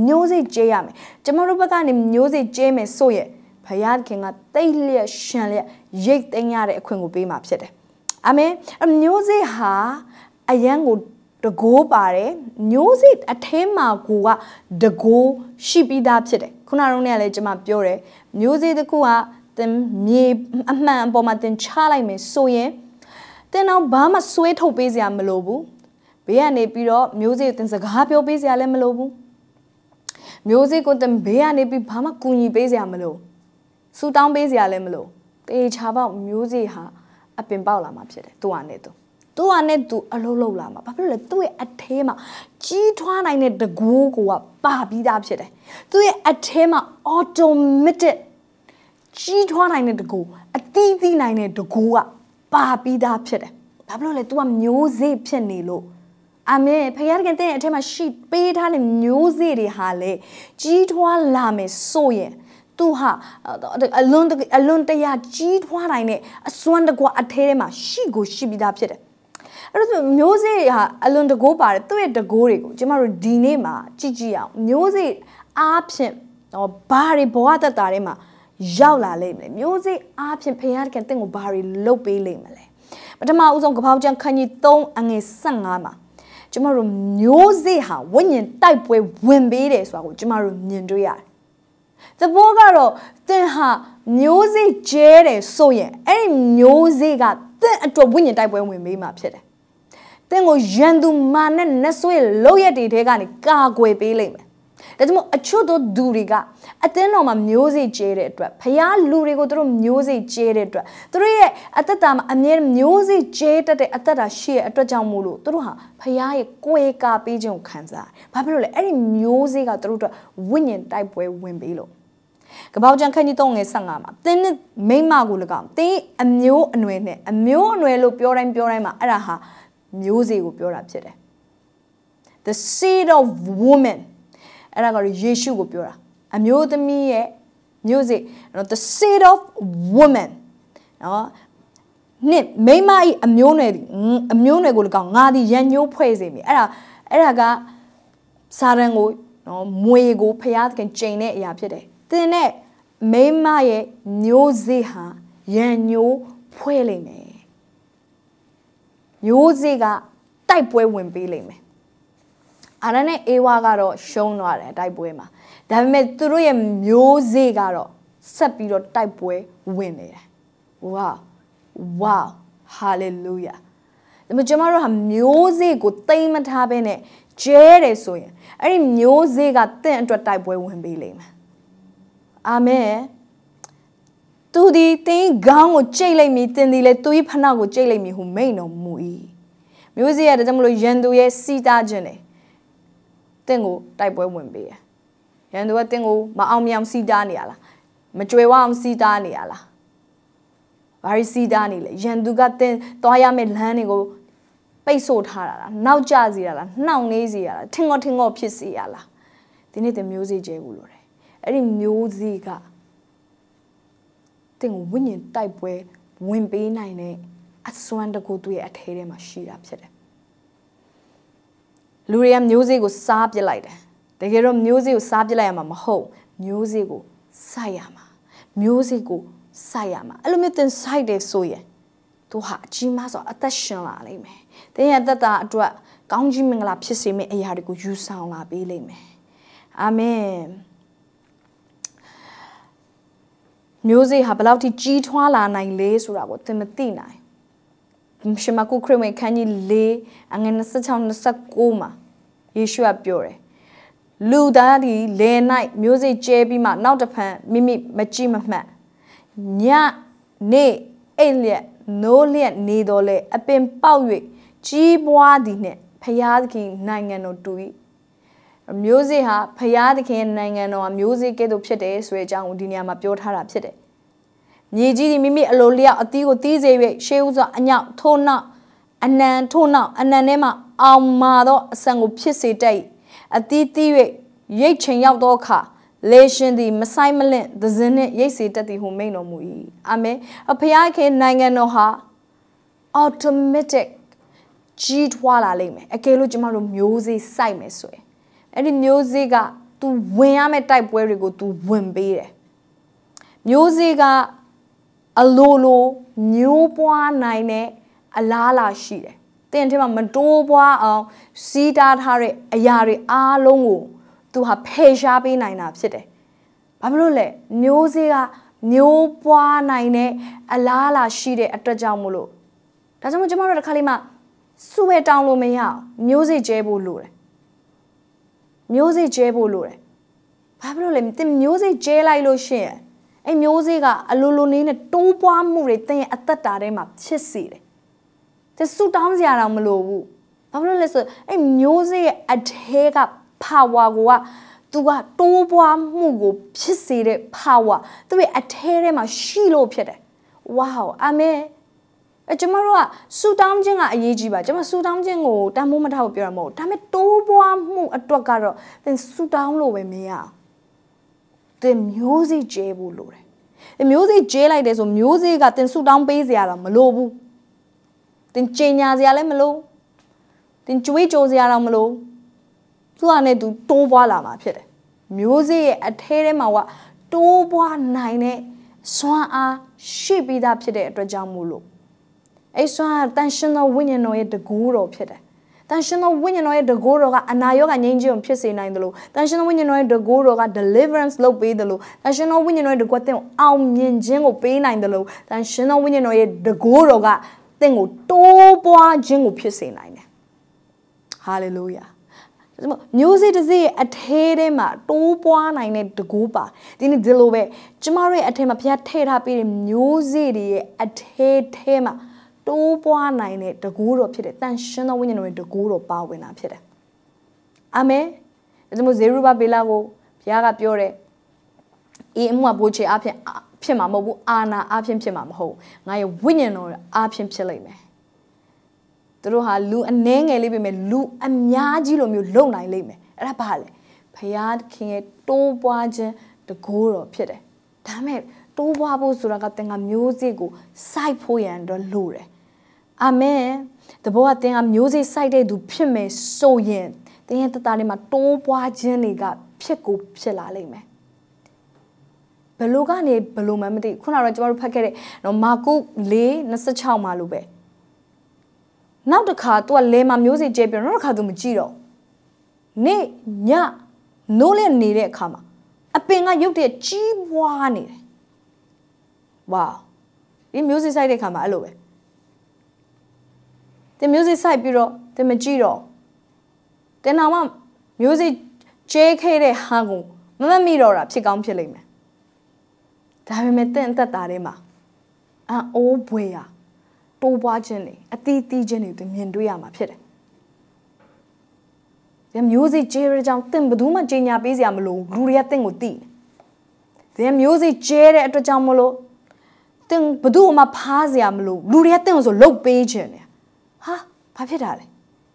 မျိုးစေ့ကျဲရမယ်ကျွန်တော်တို့ဘက်ကနေမျိုးစေ့ကျဲမယ်ဆိုရင်ဘုရားခင်ကတိတ်လျက်ရှန်လျက်ရိတ်သိမ်းရတဲ့အခွင့်ကိုပေးမှာဖြစ်တယ်အာမင်မျိုးစေ့ဟာအယံကိုတကိုးပါတယ်မျိုးစေ့အထဲမှာကိုကတကိုးရှိပြီးသားဖြစ်တယ်ခုနတုန်းကလည်းကျွန်မပြောတယ်မျိုးစေ့တစ်ခုက သင်မြေအမှန်အပေါ်မှာသင်ချလိုက်မယ်ဆိုရင်သင်တော့ဘာမှဆွဲထုတ်ပေးစရာမလိုဘူးဘေးကနေပြီးတော့မျိုးစေ့သင်စကားပြောပေးစရာလည်းမလိုဘူးမျိုးစေ့ကိုသင်ဘေးကနေပြီးဘာမှကူညီပေးစရာမလိုဆူတောင်းပေးစရာလည်းမလိုတေချာပေါက်မျိုးစေ့ဟာအပင်ပေါက်လာမှာဖြစ်တယ်သူ့အနေနဲ့သူသူကနဲ့သူအလုံးလုံးလာမှာဘာဖြစ်လို့လဲသူ့ရဲ့အထဲမှာကြီးထွားနိုင်တဲ့တကူကိုကပါပြီးသားဖြစ်တယ်သူ့ရဲ့အထဲမှာ automatic ကြီးထွားနိုင်တဲ့တကူအသီးသီးနိုင်တဲ့တကူကပါပြီးသားဖြစ်တယ်ဘာဖြစ်လို့လဲ तू ကမျိုးစေ့ဖြစ်နေလို့အာမင်ဖခင်ကတဲ့အထက်မှာရှိပေးထားတဲ့မျိုးစေ့တွေဟာလေကြီးထွားလာမယ်ဆိုရင်သူဟာအလွန်အလွန်တရာကြီးထွားနိုင်တဲ့အစွမ်းတကွာအထဲထဲမှာရှိကိုရှိပြီးသားဖြစ်တယ်အဲ့တော့မျိုးစေ့ဟာအလွန်တကိုးပါတယ်သူ့ရဲ့တကိုးတွေကိုကျမတို့ဒီနေ့မှာကြည့်ကြည့်အောင်မျိုးစေ့အားဖြင့်တော့ဘာတွေဘဝတက်တာထဲမှာ ရောက်လာလိမ့်မယ်မျိုးစေ့အားဖြင့်ဖခင်တခင်တင့်ကိုဘာတွေလုပ်ပေးလိမ့်မလဲပထမဦးဆုံးကပောက်ကျန်ခန်းကြီး3အငယ်15မှာကျမတို့မျိုးစေ့ဟာဝိညာဉ်တိုက်ပွဲဝင်ပေးတယ်ဆိုတာကိုကျမတို့မြင်တွေ့ရတယ်သဘောကတော့သင်ဟာမျိုးစေ့ကျဲတယ်ဆိုရင်အဲ့ဒီမျိုးစေ့ကသင်အတွက်ဝိညာဉ်တိုက်ပွဲဝင်ပေးမှာဖြစ်တယ်သင်ကိုရန်သူမာနဲ့နတ်ဆွေလောက်ရက်တွေထဲကနေကာကွယ်ပေးလိမ့်မယ် ဒါကြောင့်အချွတ်တို့သူတွေကအသင်းတော်မှာမျိုးစေ့ကျဲတဲ့အတွက်ဖျားလူတွေကိုသူတို့မျိုးစေ့ကျဲတဲ့အတွက်သူတို့ရဲ့အသက်တာမှာအမြဲမျိုးစေ့ကျဲတတ်တဲ့အသက်တာရှိရဲ့အတွက်ကြောင့်မို့လို့သူတို့ဟာဖျားရဲ့ကိုယ်ကာပေးခြင်းကိုခံစားတယ်။ဘာဖြစ်လို့လဲအဲ့ဒီမျိုးစေ့ကသူတို့အတွက်ဝိညာဉ်တိုက်ပွဲဝင်ပေးလို့ကပောက်ကျန်ခန်းကြီး3ငယ်15မှာသင်နဲ့မိမကို၎င်းသင်အမျိုးအနွယ်နဲ့အမျိုးအနွယ်လို့ပြောတိုင်းပြောတိုင်းမှာအဲ့ဒါဟာမျိုးစေ့ကိုပြောတာဖြစ်တယ် the seed of woman အဲ့ဒါကယေရှုကိုပြောတာအမျိုးသမီးရဲ့မျိုးစေ့နော် the seed of woman နော်နှစ်မိမဤအမျိုးနွယ်အမျိုးနွယ်ကို၎င်းငါသည်ရန်ညိုးဖွဲ့စေမိအဲ့ဒါအဲ့ဒါကစာရန်ကိုနော်မွေကိုဖျားသခင်ချိန်တဲ့အရာဖြစ်တယ်တင်တဲ့မိမရဲ့မျိုးစေ့ဟာရန်ညိုးဖွဲ့လိမ့်မယ်မျိုးစေ့ကတိုက်ပွဲဝင်ပေးလိမ့်မယ် အာရနဲ့အေဝါကတော့ရှုံးသွားတယ်တိုက်ပွဲမှာဒါပေမဲ့သူတို့ရဲ့မျိုးစေ့ကတော့ဆက်ပြီးတော့တိုက်ပွဲဝင်နေတယ်ဝါဝါဟာလေလုယာဒါပေမဲ့ကျွန်တော်တို့ဟာမျိုးစေ့ကိုတိမ့်မထားဘဲနဲ့ကျဲတယ်ဆိုရင်အဲ့ဒီမျိုးစေ့ကတင့်အတွက်တိုက်ပွဲဝင်ပေးလိမ့်မယ်အာမင်သူဒီတင်းခေါင်းကိုကြိတ်လိုက်မိတင်းဒီလေသူဤဖနာကိုကြိတ်လိုက်မိဟုမိန်တော်မူ၏မျိုးစေ့ရတဲ့ကြောင့်မလို့ရန်သူရဲ့စီးတားခြင်းတယ် တင့်ကိုတိုက်ပွဲဝင်ပေးရရန်သူကတင့်ကိုမအောင်မြောင်စီးတားနေရလားမကြွယ်ဝအောင်စီးတားနေရလားဘာရီစီးတားနေလဲရန်သူကတင့်သွားရမယ့်လမ်းတွေကိုပိတ်ဆို့ထားတာလားနောက်ကျစေရလားနှောင့်နှေးစေရလားထင်ငေါထင်ငေါဖြစ်စေရလားဒီနေ့တင်မျိုးစေ့ကျဲဘူးလို့တယ်အဲ့ဒီမျိုးစေ့ကတင်ဝိညာဉ်တိုက်ပွဲဝင်ပေးနိုင်တဲ့အစွမ်းတကူသူ့ရဲ့အထဲထဲမှာရှိတာဖြစ်တယ် လူတွေကမျိုးစေ့ကိုစားပစ်လိုက်တယ်တကယ်တော့မျိုးစေ့ကိုစားပစ်လိုက်ရမှာမဟုတ်မျိုးစေ့ကိုစိုက်ရမှာမျိုးစေ့ကိုစိုက်ရမှာအဲ့လိုမျိုးတင်စိုက်တယ်ဆိုရင်သူဟာအကြီးမားဆိုအသက်ရှင်လာလိမ့်မယ်။တင်းရဲ့အသက်တာအတွက်ကောင်းကြီးမင်္ဂလာဖြစ်စေမယ့်အရာတွေကိုယူဆောင်လာပေးလိမ့်မယ်။အာမင်။မျိုးစေ့ဟာဘယ်လောက်ထိကြီးထွားလာနိုင်လဲဆိုတာကိုသင်မသိနိုင်ရှမကုခရစ်ဝင်ခန်းကြီး၄အငယ်26 29မှာ ယေရှုကပြောတယ်လူသားဒီလေ၌မျိုးစေ့ကျဲပြီးမှနောက်တစ်ဖန်မိမိမကြည့်မမှတ်ညနေအိတ်လျက်နိုးလျက်နေတော်လဲအပင်ပေါက်၍ကြီးပွားသည်နှင့်ဖျားသခင်နိုင်ငံတော်တူ၏မျိုးစေ့ဟာဖျားသခင်နိုင်ငံတော်ဟာမျိုးစေ့ကဲ့သို့ဖြစ်တယ်ဆိုတဲ့အကြောင်းကိုဒီနေရာမှာပြောထားတာဖြစ်တယ်။မြေကြီးသည်မိမိအလိုလျောက်အသီးကိုတီးစေ၍ရှေးဥစွာအညောက်ထိုးနောက် အနံထို့နောက်အနံထဲမှာအောင်မာသောအဆန်ကိုဖြစ်စေတတ်၏အသီးသီး၍ရိတ်ချိန်ရောက်သောအခါလေရှင်သည်မဆိုင်မလင့်သဇင်းနှင့်ရိတ်စေတတ်သည်ဟုမိန့်တော်မူ၏အာမင်အဖခင်ခင်နိုင်ငံတော်ဟာ automatic ကြီးထွားလာလိမ့်မယ်အကယ်လို့ကျမတို့မျိုးစေ့စိုက်မယ်ဆိုရင်အဲ့ဒီမျိုးစေ့က तू ဝင်ရမယ့်တိုက်ပွဲတွေကို तू ဝင်ပေးတယ်မျိုးစေ့ကအလိုလိုမျိုးပွားနိုင်တဲ့ အလားလာရှိတယ်တင်ထဲမှာမတိုးပွားအောင်စီးတားထားတဲ့အရာတွေအားလုံးကိုသူဟာဖယ်ရှားပေးနိုင်တာဖြစ်တယ်။ဘာဖြစ်လို့လဲမျိုးစေ့ကမျိုးပွားနိုင်တဲ့အလားအလာရှိတဲ့အတွက်ကြောင့်မို့လို့ဒါကြောင့်မို့ကျမတို့တစ်ခါလေးမှစုဝဲတောင်းလို့မရအောင်မျိုးစေ့ကျဲဖို့လိုတယ်။မျိုးစေ့ကျဲဖို့လိုတယ်။ဘာဖြစ်လို့လဲတင်မျိုးစေ့ကျဲလိုက်လို့ရှိရင်အဲ့မျိုးစေ့ကအလိုလိုလေးနဲ့တိုးပွားမှုတွေတင်အသက်တာထဲမှာဖြစ်စေတယ်။ તે ဆူတောင်းစရာတော့မလိုဘူး။ဘာဖြစ်လို့လဲဆိုအဲ့မျိုးစေ့ရဲ့အထဲက power ကိုကသူကတိုးပွားမှုကိုဖြစ်စေတဲ့ power သူ့ရဲ့အထဲထဲမှာရှိလို့ဖြစ်တယ် wow အာမင်အဲကျမတို့ကဆူတောင်းခြင်းကအရေးကြီးပါကျမဆူတောင်းခြင်းကိုတန်ဖိုးမထားဘူးပြောတာမဟုတ်ဒါပေမဲ့တိုးပွားမှုအတွက်ကတော့သင်ဆူတောင်းလို့ပဲမရသင်မျိုးစိကျဲဖို့လိုတယ်မျိုးစိကျဲလိုက်တယ်ဆိုမျိုးစိကသင်ဆူတောင်းပေးစရာတော့မလိုဘူး သင်ကြင်ညာစရာလည်းမလိုသင်ကြွေးကြော်စရာတော့မလိုသူကနဲ့သူတိုးပွားလာမှာဖြစ်တယ်မျိုးစေ့ရဲ့အထဲထဲမှာကတိုးပွားနိုင်တဲ့စွမ်းအားရှိပြီးသားဖြစ်တဲ့အတွက်ကြောင့်မို့လို့အဲ့စွမ်းအားတန်ရှင်သောဝိညာဉ်တော်ရဲ့တကူတော်ဖြစ်တယ်တန်ရှင်သောဝိညာဉ်တော်ရဲ့တကိုးတော်ကအနာရောဂါငြိမ်းချမ်းကိုဖြစ်စေနိုင်တယ်လို့တန်ရှင်သောဝိညာဉ်တော်ရဲ့တကိုးတော်က deliverance လုပ်ပေးတယ်လို့တန်ရှင်သောဝိညာဉ်တော်ရဲ့တကွက်တဲ့အောင်မြင်ခြင်းကိုပေးနိုင်တယ်လို့တန်ရှင်သောဝိညာဉ်တော်ရဲ့တကိုးတော်က တင့်ကိုတိုးပွားခြင်းကိုဖြစ်စေနိုင်တယ် hallelujah မျိုးစေ့တစ်စေ့အထဲထဲမှာတိုးပွားနိုင်တဲ့တကူပါဒီနေ့ဒီလိုပဲကျမတို့ရဲ့အထဲမှာဘုရားထည့်ထားပေးတဲ့မျိုးစေ့တွေရဲ့အထဲထဲမှာတိုးပွားနိုင်တဲ့တကူတော်ဖြစ်တဲ့တန်ရှင်သောဝိညာဉ်တော်ရဲ့တကူတော်ပါဝင်တာဖြစ်တယ်အာမင်ဒါကြောင့်ဇေရုဘဗေလကိုဘုရားကပြောတယ်အေးအမှုကဘိုးချေအဖြစ် ဖြစ်မှာမဟုတ်ဘူးအာနာအဖြစ်ဖြစ်မှာမဟုတ်ငါရဲ့ဝိညာဉ်တော်အဖြစ်ဖြစ်လိမ့်မယ်သူတို့ဟာလူအနှဲငယ်လေးပဲမဲ့လူအများကြီးလိုမျိုးလုံနိုင်လိမ့်မယ်အဲ့ဒါဘာလဲဖယားခင်ရဲ့တိုးပွားခြင်းတကိုးတော်ဖြစ်တယ်ဒါမဲ့တိုးပွားဖို့ဆိုတာကသင်ကမျိုးစေ့ကိုစိုက်ဖို့ရန်တော့လိုတယ်အာမင်တဘောကသင်ကမျိုးစေ့စိုက်တဲ့သူဖြစ်မယ်ဆိုရင်သင်ရဲ့တသားလေးမှာတိုးပွားခြင်းတွေကဖြစ်ကိုဖြစ်လာလိမ့်မယ် ဘလို့ကနေဘလို့မှမသိခုနကတော့ကျွန်တော်တို့ဖတ်ခဲ့တဲ့နော်မာကု၄26မှာလို့ပဲနောက်တစ်ခါ तू ကလဲမှာမျိုးစေ့ကျဲပြီးတော့နောက်တစ်ခါ तू မကြည့်တော့နေ့ညနိုးလက်နေတဲ့အခါမှာအပင်ကရုပ်တရက်ကြီးပွားနေတယ်ဝါဒီမျိုးစေ့ဆိုင်တဲ့အခါမှာအဲ့လိုပဲတင်မျိုးစေ့ဆိုင်ပြီးတော့တင်မကြည့်တော့တင်တော်မှမျိုးစေ့ကျဲခဲတဲ့ဟာကိုမမမိတော့တာဖြစ်ကောင်းဖြစ်လိမ့်မယ် ဒါပေမဲ့တင့်အသက်တာထဲမှာအအိုးဘွေရတိုးပွားခြင်းတွေအသီးသီးခြင်းတွေသူမြင်တွေ့ရမှာဖြစ်တယ်။ဒီမျိုးစိကျဲတဲ့ကြောင့်တင့်ဘယ်သူမှကြီးညာပေးစရာမလိုလူတွေကတင့်ကိုသိတယ်။ဒီမျိုးစိကျဲတဲ့အတွက်ကြောင့်မလို့တင့်ဘယ်သူမှဖားစရာမလိုလူတွေကတင့်ကိုဆိုလုတ်ပေးခြင်းတယ်။ဟာဘာဖြစ်တာလဲ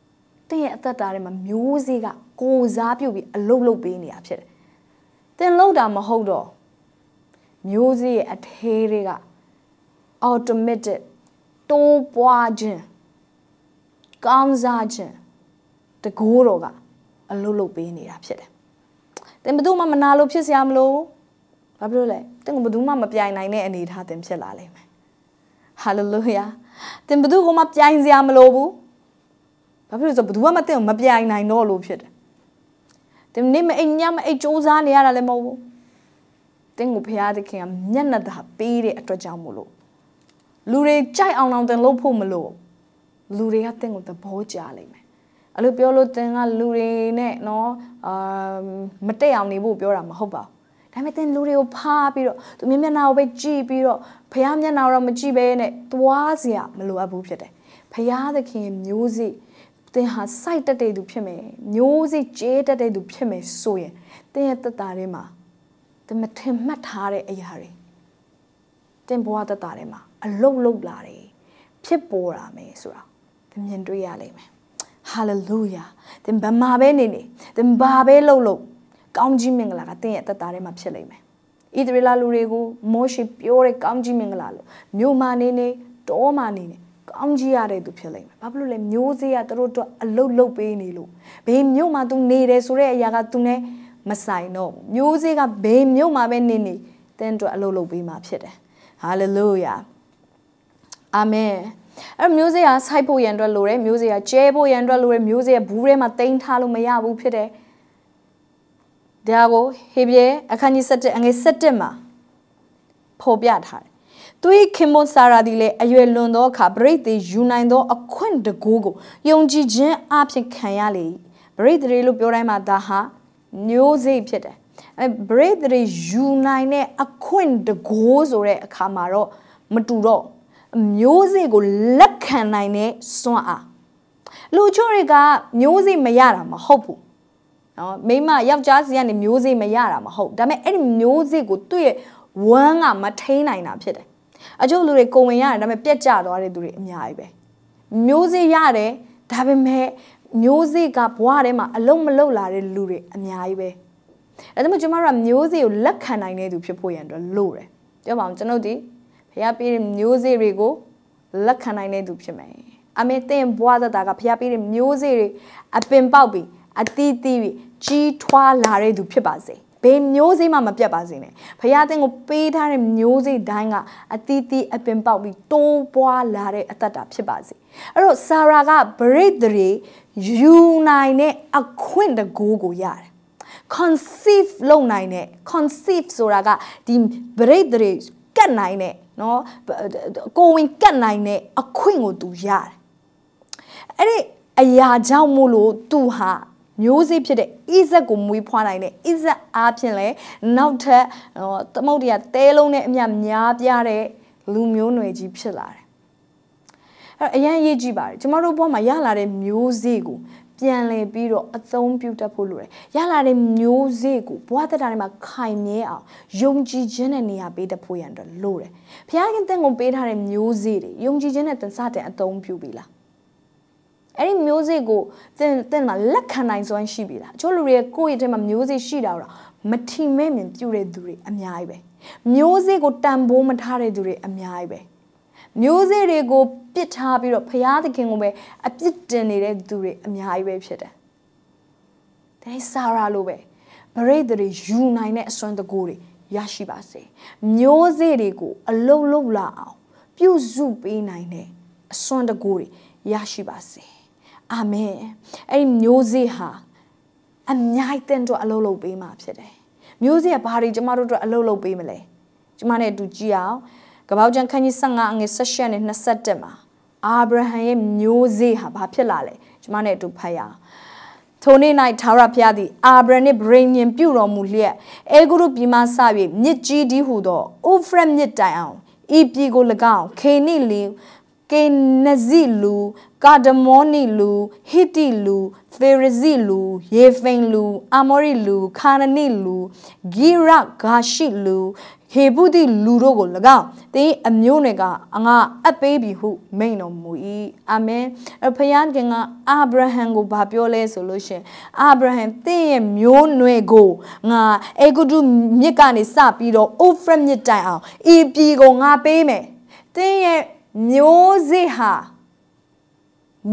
။တင့်ရဲ့အသက်တာထဲမှာမျိုးစိကကိုစားပြုတ်ပြီးအလုတ်လုတ်ပေးနေတာဖြစ်တယ်။တင်လုတ်တာမဟုတ်တော့ မျိုးစိရဲ့အထဲတွေက automatic တိုးပွားခြင်းကောင်းစားခြင်းတကိုးတော်ကအလုပ်လုပ်ပေးနေတာဖြစ်တယ်။တင်ဘသူမှမနာလို့ဖြစ်စရာမလို။ဘာဖြစ်လို့လဲ။တင်ကဘသူမှမပြိုင်နိုင်တဲ့အနေအထားတင်ဖြစ်လာလိမ့်မယ်။ဟာလေလုယာ။တင်ဘသူကမှပြိုင်စရာမလိုဘူး။ဘာဖြစ်လို့ဆိုဘသူမှတင်မပြိုင်နိုင်တော့လို့ဖြစ်တယ်။တင်နေမအိမ်ညမအိမ်စူးစမ်းနေရတာလည်းမဟုတ်ဘူး။ တင်ကိုဖရားသခင်ကမျက်နှာသာပေးတဲ့အတွက်ကြောင့်မို့လို့လူတွေကြိုက်အောင်အောင်တင်လုပ်ဖို့မလို့လူတွေကတင့်ကိုသဘောကျလိမ့်မယ်အဲ့လိုပြောလို့တင်ကလူတွေနဲ့နော်အာမတက်အောင်နေဖို့ပြောတာမဟုတ်ပါဘူးဒါပေမဲ့တင်လူတွေကိုဖားပြီးတော့သူမျက်နှာကိုပဲကြည့်ပြီးတော့ဖះမျက်နှာတော့မကြည့်ဘဲနဲ့သွားစရာမလိုအပ်ဘူးဖြစ်တယ်ဖះသခင်မျိုးစိတင်ဟာစိုက်တက်တဲ့သူဖြစ်မယ်မျိုးစိကျဲတက်တဲ့သူဖြစ်မယ်ဆိုရင်တင်ရဲ့တက်တာထဲမှာ တင်မထင်မှတ်ထားတဲ့အရာတွေတင်ဘဝတက်တာထဲမှာအလုတ်လုတ်လာတယ်ဖြစ်ပေါ်လာမယ်ဆိုတာသသင်မြင်တွေ့ရလိမ့်မယ်ဟာလေလုယာသင်ဘာမှာပဲနေနေသင်ဘာပဲလုပ်လို့ကောင်းကြီးမင်္ဂလာကသင်ရဲ့အသက်တာထဲမှာဖြစ်လိမ့်မယ်ဣသရေလလူတွေကိုမောရှေပြောတဲ့ကောင်းကြီးမင်္ဂလာလို့မြို့မာနေနေတောမာနေနေကောင်းကြီးရတဲ့သူဖြစ်လိမ့်မယ်ဘာဖြစ်လို့လဲမျိုးစေ့ကသူတို့တော့အလုတ်လုတ်ပေးနေလို့ဘေးမြို့မှာ तू နေတယ်ဆိုတဲ့အရာက तू နဲ့ မဆိုင်တော့မျိုးစေ့ကဘေးမြို့မှာပဲနေနေသင်တို့အလုတ်လုတ်ပေးမှာဖြစ်တယ်ဟာလေလုယာအာမင်အဲ့မျိုးစေ့ကဆိုက်ဖို့ရန်အတွက်လိုတယ်မျိုးစေ့ကကျဲဖို့ရန်အတွက်လိုတယ်မျိုးစေ့ကဘူးထဲမှာတိန်းထားလို့မရဘူးဖြစ်တယ်ဒါကိုဟေဘရဲအခန်းကြီး7အငယ်7မှာဖော်ပြထားတယ်သူ၏ခင်မွန်စာရာဒီလေအရွယ်လွန်သောအခါပရိသေယူနိုင်သောအခွင့်တကိုးကိုယုံကြည်ခြင်းအဖြစ်ခံရလေပရိသေလို့ပြောတိုင်းမှာဒါဟာ မျိုးစေ့ဖြစ်တယ်အဲပရိသေယူနိုင်တဲ့အခွင့်တကိုးဆိုတဲ့အခါမှာတော့မတူတော့မျိုးစေ့ကိုလက်ခံနိုင်တဲ့စွမ်းအားလူချို့တွေကမျိုးစေ့မရတာမဟုတ်ဘူးနော်မိမယောက်ျားစီကနေမျိုးစေ့မရတာမဟုတ်ဒါပေမဲ့အဲ့ဒီမျိုးစေ့ကိုသူ့ရဲ့ဝမ်းကမထိန်နိုင်တာဖြစ်တယ်အကျို့လူတွေကိုဝင်ရတယ်ဒါပေမဲ့ပြက်ကျသွားတဲ့သူတွေအများကြီးပဲမျိုးစေ့ရတယ်ဒါပေမဲ့ မျိုးစေ့ကဘဝထဲမှာအလုံးမလုံးလာတဲ့လူတွေအများကြီးပဲအဲဒါမှကျွန်တော်တို့ကမျိုးစေ့ကိုလက်ခံနိုင်တဲ့သူဖြစ်ဖို့ရန်အတွက်လိုတယ်ပြောပါအောင်ကျွန်ုပ်ဒီဖခင်ပေးတဲ့မျိုးစေ့တွေကိုလက်ခံနိုင်တဲ့သူဖြစ်မယ်အမေသင်ဘွားသက်တာကဖခင်ပေးတဲ့မျိုးစေ့တွေအပင်ပေါက်ပြီးအတီးတီးပြီးကြီးထွားလာတဲ့သူဖြစ်ပါစေဘယ်မျိုးစေ့မှမပြတ်ပါစေနဲ့ဖခင်သင်ကိုပေးထားတဲ့မျိုးစေ့တိုင်းကအတီးတီးအပင်ပေါက်ပြီးတိုးပွားလာတဲ့အသက်တာဖြစ်ပါစေအဲ့တော့ဆာရာကဗရိတ်တွေ ယူနိုင်တဲ့အခွင့်တကူကိုရတယ် conceive လုပ်နိုင်တဲ့ conceive ဆိုတာကဒီဗရိတ်တွေကတ်နိုင်တဲ့เนาะကိုဝင်ကတ်နိုင်တဲ့အခွင့်ကိုသူရတယ်အဲ့ဒီအရာကြောင့်မို့လို့သူဟာမျိုးစေ့ဖြစ်တဲ့ဣဇက်ကိုမွေးဖွားနိုင်တဲ့ဣဇက်အားဖြင့်လဲနောက်ထပ်သမုတ်တရားတဲလုံးနဲ့အမျှများပြားတဲ့လူမျိုးနွယ်ကြီးဖြစ်လာတယ် အဲ့အရန်ရေးကြည့်ပါတယ်ကျမတို့ဘဝမှာရလာတဲ့မျိုးစေ့ကိုပြန်လည်ပြီးတော့အသုံးပြုတတ်ဖို့လိုတယ်ရလာတဲ့မျိုးစေ့ကိုဘဝတက်တာတွေမှာခိုင်မြဲအောင်ယုံကြည်ခြင်းနဲ့နေရာပေးတတ်ဖို့ရန်အတွက်လိုတယ်ဘုရားခင်တင့်ကိုပေးထားတဲ့မျိုးစေ့တွေယုံကြည်ခြင်းနဲ့တင်စတဲ့အသုံးပြုပြီလားအဲ့ဒီမျိုးစေ့ကိုတင်တင်မှာလက်ခံနိုင်စွမ်းရှိပြီလားအချို့လူတွေကိုယ့်ရဲ့ထဲမှာမျိုးစေ့ရှိတာတော့မထီမဲ့မြင်ပြုတဲ့သူတွေအများကြီးပဲမျိုးစေ့ကိုတန်ဖိုးမထားတဲ့သူတွေအများကြီးပဲ မျိုးစေ့တွေကိုပစ်ထားပြီးတော့ဖရာသခင်ကိုပဲအပြစ်တင်နေတဲ့သူတွေအများကြီးပဲဖြစ်တယ်။ဒါဆာရာလိုပဲဗရိတ်တွေယူနိုင်တဲ့အစွမ်းတကူတွေရရှိပါစေ။မျိုးစေ့တွေကိုအလုံးလုံးလာအောင်ပြုစုပေးနိုင်တဲ့အစွမ်းတကူတွေရရှိပါစေ။အာမင်။အဲ့ဒီမျိုးစေ့ဟာအများကြီးတင့်တော့အလုံးလုံးပေးမှာဖြစ်တယ်။မျိုးစေ့ကဘာတွေကျမတို့တို့အလုံးလုံးပေးမလဲ။ကျမနဲ့အတူကြည့်အောင်။ ကပောက်ကျန်ခန်းကြီး15အငယ်16နဲ့21မှာအာဗြဟံရဲ့မျိုးစေ့ဟာဘာဖြစ်လာလဲကျမနဲ့အတူဖတ်ရအောင်ထိုနေ့၌ထာဝရဘုရားသည်အာဗြဟံနှင့်ဗြိဉ္ဉ်ပြုတော်မူလျက်အေဂုရုပြည်မှစ၍မြစ်ကြီးဒီဟုသောအိုဖရက်မြစ်တိုင်အောင်ဤပြည်ကို၎င်းခေနိလီ ကေနဇီလူကာဒမောနီလူဟီတီလူဖေရဇီလူယေဖိန်လူအာမောရီလူခါနနီလူဂီရဂါရှိလူဟေဗုတိလူတို့ကို၎င်းတင်းအမျိုးတွေကအငါအပ်ပေးပြီဟုမိန်တော်မူ၏အာမင်အဖယားကင်ကအာဗြဟံကိုဗာပြောလဲဆိုလို့ရှင်အာဗြဟံတင်းရဲ့မျိုးနွယ်ကိုငါအေဂုတုမြစ်ကနေစပြီးတော့အိုဖရက်မြစ်တိုင်အောင်ဤပြည်ကိုငါပေးမယ်တင်းရဲ့ မျိုးစေ့ဟာ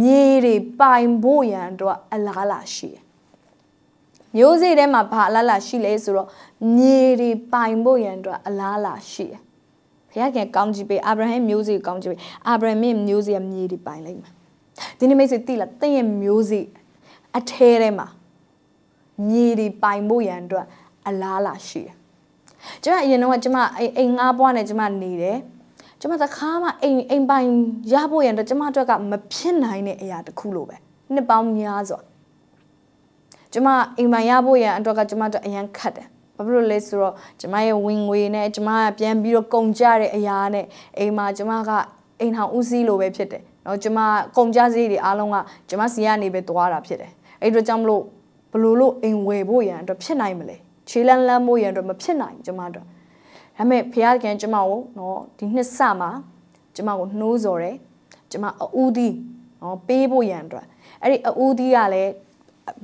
မြေတွေပိုင်ဖို့ရန်တော့အလားလာရှိတယ်မျိုးစေ့ထဲမှာဘာအလားလာရှိလဲဆိုတော့မြေတွေပိုင်ဖို့ရန်အတွက်အလားလာရှိတယ်ဘုရားခင်ကောင်းကြီးပေးအာဗြဟံမျိုးစေ့ကောင်းကြီးပေးအာဗြဟံမျိုးစေ့မြေတွေပိုင်လိုက်မှာဒီနေ့မိတ်ဆွေသိလားတင့်ရဲ့မျိုးစေ့အထဲထဲမှာမြေတွေပိုင်ဖို့ရန်အတွက်အလားလာရှိတယ်ကျွန်မအရင်တော့ကျွန်မအိမ်ငါးပွားနဲ့ကျွန်မနေတယ် ကျမတခါမှအိမ်အိမ်ပိုင်ရဖို့ရန်တော့ကျမအတွက်ကမဖြစ်နိုင်တဲ့အရာတစ်ခုလိုပဲနှစ်ပေါင်းများစွာကျမအိမ်ပိုင်ရဖို့ရန်အတွက်ကကျမတို့အရန်ခတ်တယ်ဘာဖြစ်လို့လဲဆိုတော့ကျမရဲ့ဝင်ငွေနဲ့ကျမကပြန်ပြီးတော့ကုန်ကြတဲ့အရာနဲ့အိမ်မှာကျမကအိမ်ထောင်ဦးစီးလိုပဲဖြစ်တယ်နော်ကျမကုန်ကြစည်းတွေအားလုံးကကျမစီကနေပဲသွားတာဖြစ်တယ်အဲ့တော့ကြောင့်မလို့ဘလို့လို့အိမ်ဝယ်ဖို့ရန်အတွက်ဖြစ်နိုင်မလဲခြေလန်းလန်းဖို့ရန်အတွက်မဖြစ်နိုင်ကျမတို့ ဒါပေမဲ့ဖခင်ကျွန်မကိုနော်ဒီနှစ်ဆမှာကျွန်မကိုနှိုးဆော်တယ်ကျွန်မအူးသီးနော်ပေးဖို့ရန်အတွက်အဲ့ဒီအူးသီးကလည်း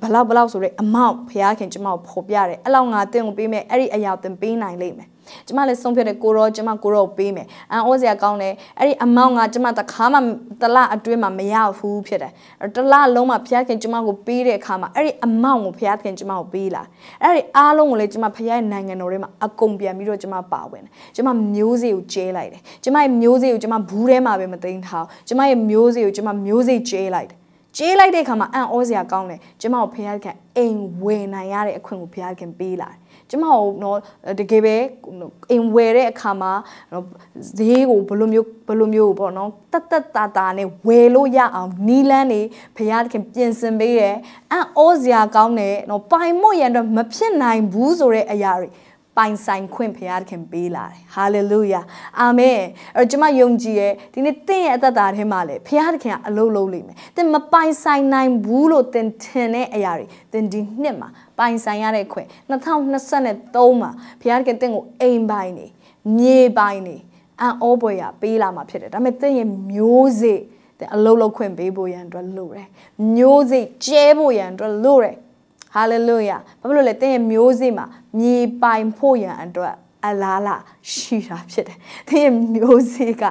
ဘလောက်ဘလောက်ဆိုတဲ့အမောက်ဖခင်ကျွန်မကိုဖော်ပြတယ်အဲ့လောက်ငါတင့်ကိုပေးမယ်အဲ့ဒီအရာတင်ပေးနိုင်လိမ့်မယ် ကျမလည်းဆုံးဖြတ်တဲ့ကိုရောကျမကိုရောပေးမယ်အန်ဩစရာကောင်းတယ်အဲ့ဒီအမောင့်ကကျမတခါမှတလအတွင်းမှာမရဘူးဖြစ်တယ်တလလုံးမှာဘုရားခင်ကျမကိုပေးတဲ့အခါမှာအဲ့ဒီအမောင့်ကိုဘုရားခင်ကျမကိုပေးလာအဲ့ဒီအားလုံးကိုလည်းကျမဘုရားရဲ့နိုင်ငံတော်ထဲမှာအကုန်ပြန်ပြီးတော့ကျမပါဝင်တယ်ကျမမျိုးစေ့ကိုကျဲလိုက်တယ်ကျမရဲ့မျိုးစေ့ကိုကျမဘူးထဲမှာပဲမသိမ်းထားကျမရဲ့မျိုးစေ့ကိုကျမမျိုးစေ့ကျဲလိုက်တယ်ကြေးလိုက်တဲ့အခါမှာအံ့ဩစရာကောင်းတယ်ကျမကိုဖခင်ခင်အိမ်ဝယ်နိုင်ရတဲ့အခွင့်ကိုဖခင်ခင်ပေးလာတယ် ကျမတို့เนาะတကယ်ပဲအိမ်ဝယ်တဲ့အခါမှာဈေးကိုဘယ်လိုမျိုးဘယ်လိုမျိုးပေါ့เนาะတတ်တတ်တာတာနဲ့ဝယ်လို့ရအောင်နီလန်းနေဘုရားသခင်ပြင်ဆင်ပေးတယ်အံ့ဩစရာကောင်းတယ်เนาะပိုင်မို့ရန်တော့မဖြစ်နိုင်ဘူးဆိုတဲ့အရာတွေ ပိုင်ဆိုင်ခွင့်ဘုရားခင်ပေးလာတယ်ဟာလေလုယာအာမင်အဲ့တော့ကျွန်မယုံကြည်ရဲ့ဒီနေ့တင့်ရဲ့အသက်တာထဲမှာလေဘုရားခင်ကအလုပ်လုပ်လိမ့်မယ်သင်မပိုင်ဆိုင်နိုင်ဘူးလို့သင်ထင်တဲ့အရာတွေသင်ဒီနှစ်မှာပိုင်ဆိုင်ရတဲ့ခွင့်2023မှာဘုရားခင်တင့်ကိုအိမ်ပိုင်နေမြေပိုင်နေအံ့ဩပွေရပေးလာမှာဖြစ်တယ်ဒါပေမဲ့သင်ရဲ့မျိုးစေ့အလုံးလုံးခွင့်ပေးဖို့ရန်အတွက်လိုတယ်မျိုးစေ့ကျဲဖို့ရန်အတွက်လိုတယ် ဟာလေလုယာဘာဖြစ်လို့လဲတင်းရဲ့မျိုးစေ့မှာမြေပိုင်ဖို့ရန်အတွက်အလားလာရှိတာဖြစ်တယ်။တင်းရဲ့မျိုးစေ့က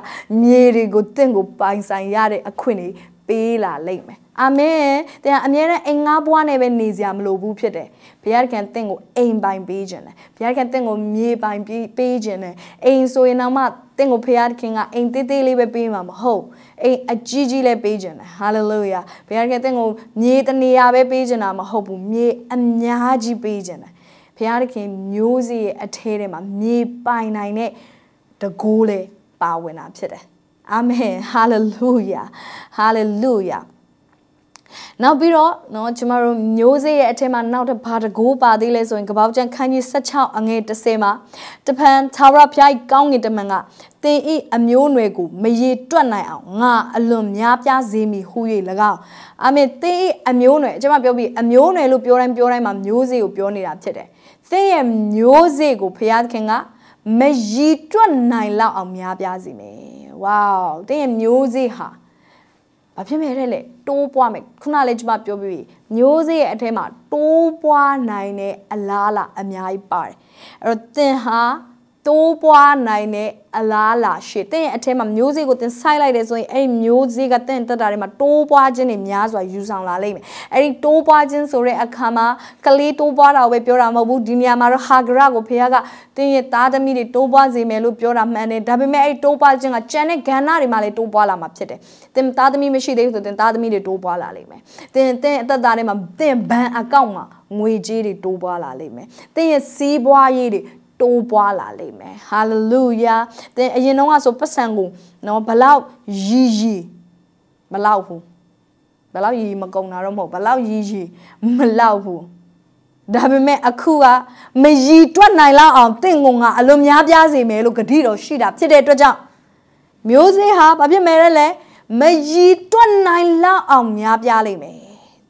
မြေတွေကိုတင့်ကိုပိုင်ဆိုင်ရတဲ့အခွင့်တွေပေးလာလိမ့်မယ်။အာမင်။တင်းကအမြဲတမ်းအိမ်ငါးဘွားနဲ့ပဲနေစရာမလိုဘူးဖြစ်တယ်။ဘုရားခင်တင့်ကိုအိမ်ပိုင်ပေးခြင်းတယ်။ဘုရားခင်တင့်ကိုမြေပိုင်ပေးခြင်းတယ်။အိမ်ဆိုရင်တော့မှ တင့်ကိုဘုရားခင်ကအိမ်သေးသေးလေးပဲပေးမှာမဟုတ်။အိမ်အကြီးကြီးလည်းပေးခြင်းတယ်ဟာလေလုယာဘုရားခင်တင့်ကိုမြေတနေရာပဲပေးခြင်းတာမဟုတ်ဘူးမြေအများကြီးပေးခြင်းတယ်ဘုရားခင်မျိုးစေ့ရဲ့အထဲထဲမှာမြေပိုင်နိုင်တဲ့တကိုးလေးပါဝင်တာဖြစ်တယ်အာမင်ဟာလေလုယာဟာလေလုယာ နောက်ပြီးတော့เนาะကျမတို့မျိုးစေ့ရဲ့အထက်မှာနောက်တစ်ဘာတကိုးပါသေးလဲဆိုရင်ကပောက်ကျန်ခန်းကြီး16အငယ်30မှာတပန်သာရဖျိုက်ကောင်းငင်တမန်ကသင်ဤအမျိုးနွယ်ကိုမရေတွက်နိုင်အောင်ငါအလွန်များပြားစေမည်ဟု၍၎င်းအာမင်သင်ဤအမျိုးနွယ်ကျွန်မပြောပြီးအမျိုးနွယ်လို့ပြောတိုင်းပြောတိုင်းမှာမျိုးစေ့ကိုပြောနေတာဖြစ်တယ်သင်ရဲ့မျိုးစေ့ကိုဘုရားသခင်ကမရေတွက်နိုင်လောက်အောင်များပြားစေမယ်ဝေါသင်ရဲ့မျိုးစေ့ဟာ ဘာဖြစ်မဲ့တဲ့လေတိုးပွားမယ်ခုနလေးကျွန်မပြောပြီးမျိုးစေ့ရဲ့အထဲမှာတိုးပွားနိုင်တဲ့အလားလာအများကြီးပါတယ်အဲ့တော့သင်ဟာ တိုးပွားနိုင်တဲ့အလားလာရှိတဲ့ရဲ့အထက်မှာမျိုးစေ့ကိုသင်စိုက်လိုက်တယ်ဆိုရင်အဲ့ဒီမျိုးစေ့ကသင်တက်တာတွေမှာတိုးပွားခြင်းတွေများစွာယူဆောင်လာလိမ့်မယ်အဲ့ဒီတိုးပွားခြင်းဆိုတဲ့အခါမှာကလေးတိုးပွားတာကိုပဲပြောတာမဟုတ်ဘူးဒီနေရာမှာတော့ဟာဂရကိုဖေကသင်ရဲ့သားသမီးတွေတိုးပွားစေမယ်လို့ပြောတာမှန်တယ်ဒါပေမဲ့အဲ့ဒီတိုးပွားခြင်းကကြံတဲ့ကဏ္ဍတွေမှာလည်းတိုးပွားလာမှာဖြစ်တယ်သင်သားသမီးမရှိသေးဘူးဆိုသင်သားသမီးတွေတိုးပွားလာလိမ့်မယ်သင်သင်အသက်တာထဲမှာသင်ဘဏ်အကောင့်မှာငွေကြေးတွေတိုးပွားလာလိမ့်မယ်သင်ရဲ့စီးပွားရေးတွေ တိုးပွားလာလိမ့်မယ်ဟာလေလုယာသင်အရင်တော့ဆိုပတ်စံကိုနော်ဘလောက်ရည်ရည်မလောက်ဘူးဘလောက်ရည်မကုံတာတော့မဟုတ်ဘလောက်ရည်ရည်မလောက်ဘူးဒါပေမဲ့အခုကမရည်တွက်နိုင်လောက်အောင်တင့်ကုံကအလွန်များပြားစေမယ်လို့ဂတိတော်ရှိတာဖြစ်တဲ့အတွက်ကြောင့်မျိုးစေ့ဟာဘာဖြစ်မယ်လဲမရည်တွက်နိုင်လောက်အောင်များပြားလိမ့်မယ်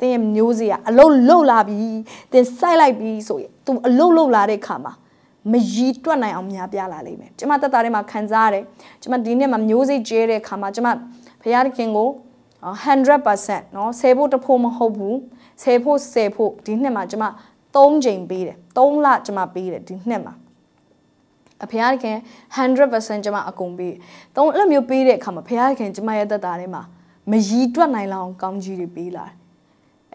တင်းရဲ့မျိုးစေ့ကအလုတ်လုတ်လာပြီတင်းစိုက်လိုက်ပြီဆိုရင် तू အလုတ်လုတ်လာတဲ့ခါမှာ မရီတွက်နိုင်အောင်များပြားလာလိမ့်မယ်ကျမတက်တာထဲမှာခံစားရတယ်ကျမဒီနေ့မှာမျိုးစိတ်ကျဲတဲ့ခါမှာကျမဘုရားသခင်ကို100%เนาะဆယ်ဖို့တဖို့မဟုတ်ဘူးဆယ်ဖို့ဆယ်ဖို့ဒီနှစ်မှာကျမ3ချိန်ပေးတယ်3လကျမပေးတယ်ဒီနှစ်မှာအဖေရခင်100%ကျမအကုန်ပေးတုံးအဲ့လိုမျိုးပေးတဲ့အခါမှာဖေရခင်ကျမရဲ့သက်တာထဲမှာမရီတွက်နိုင်လောက်ကောင်းကြီးတွေပေးလာတယ်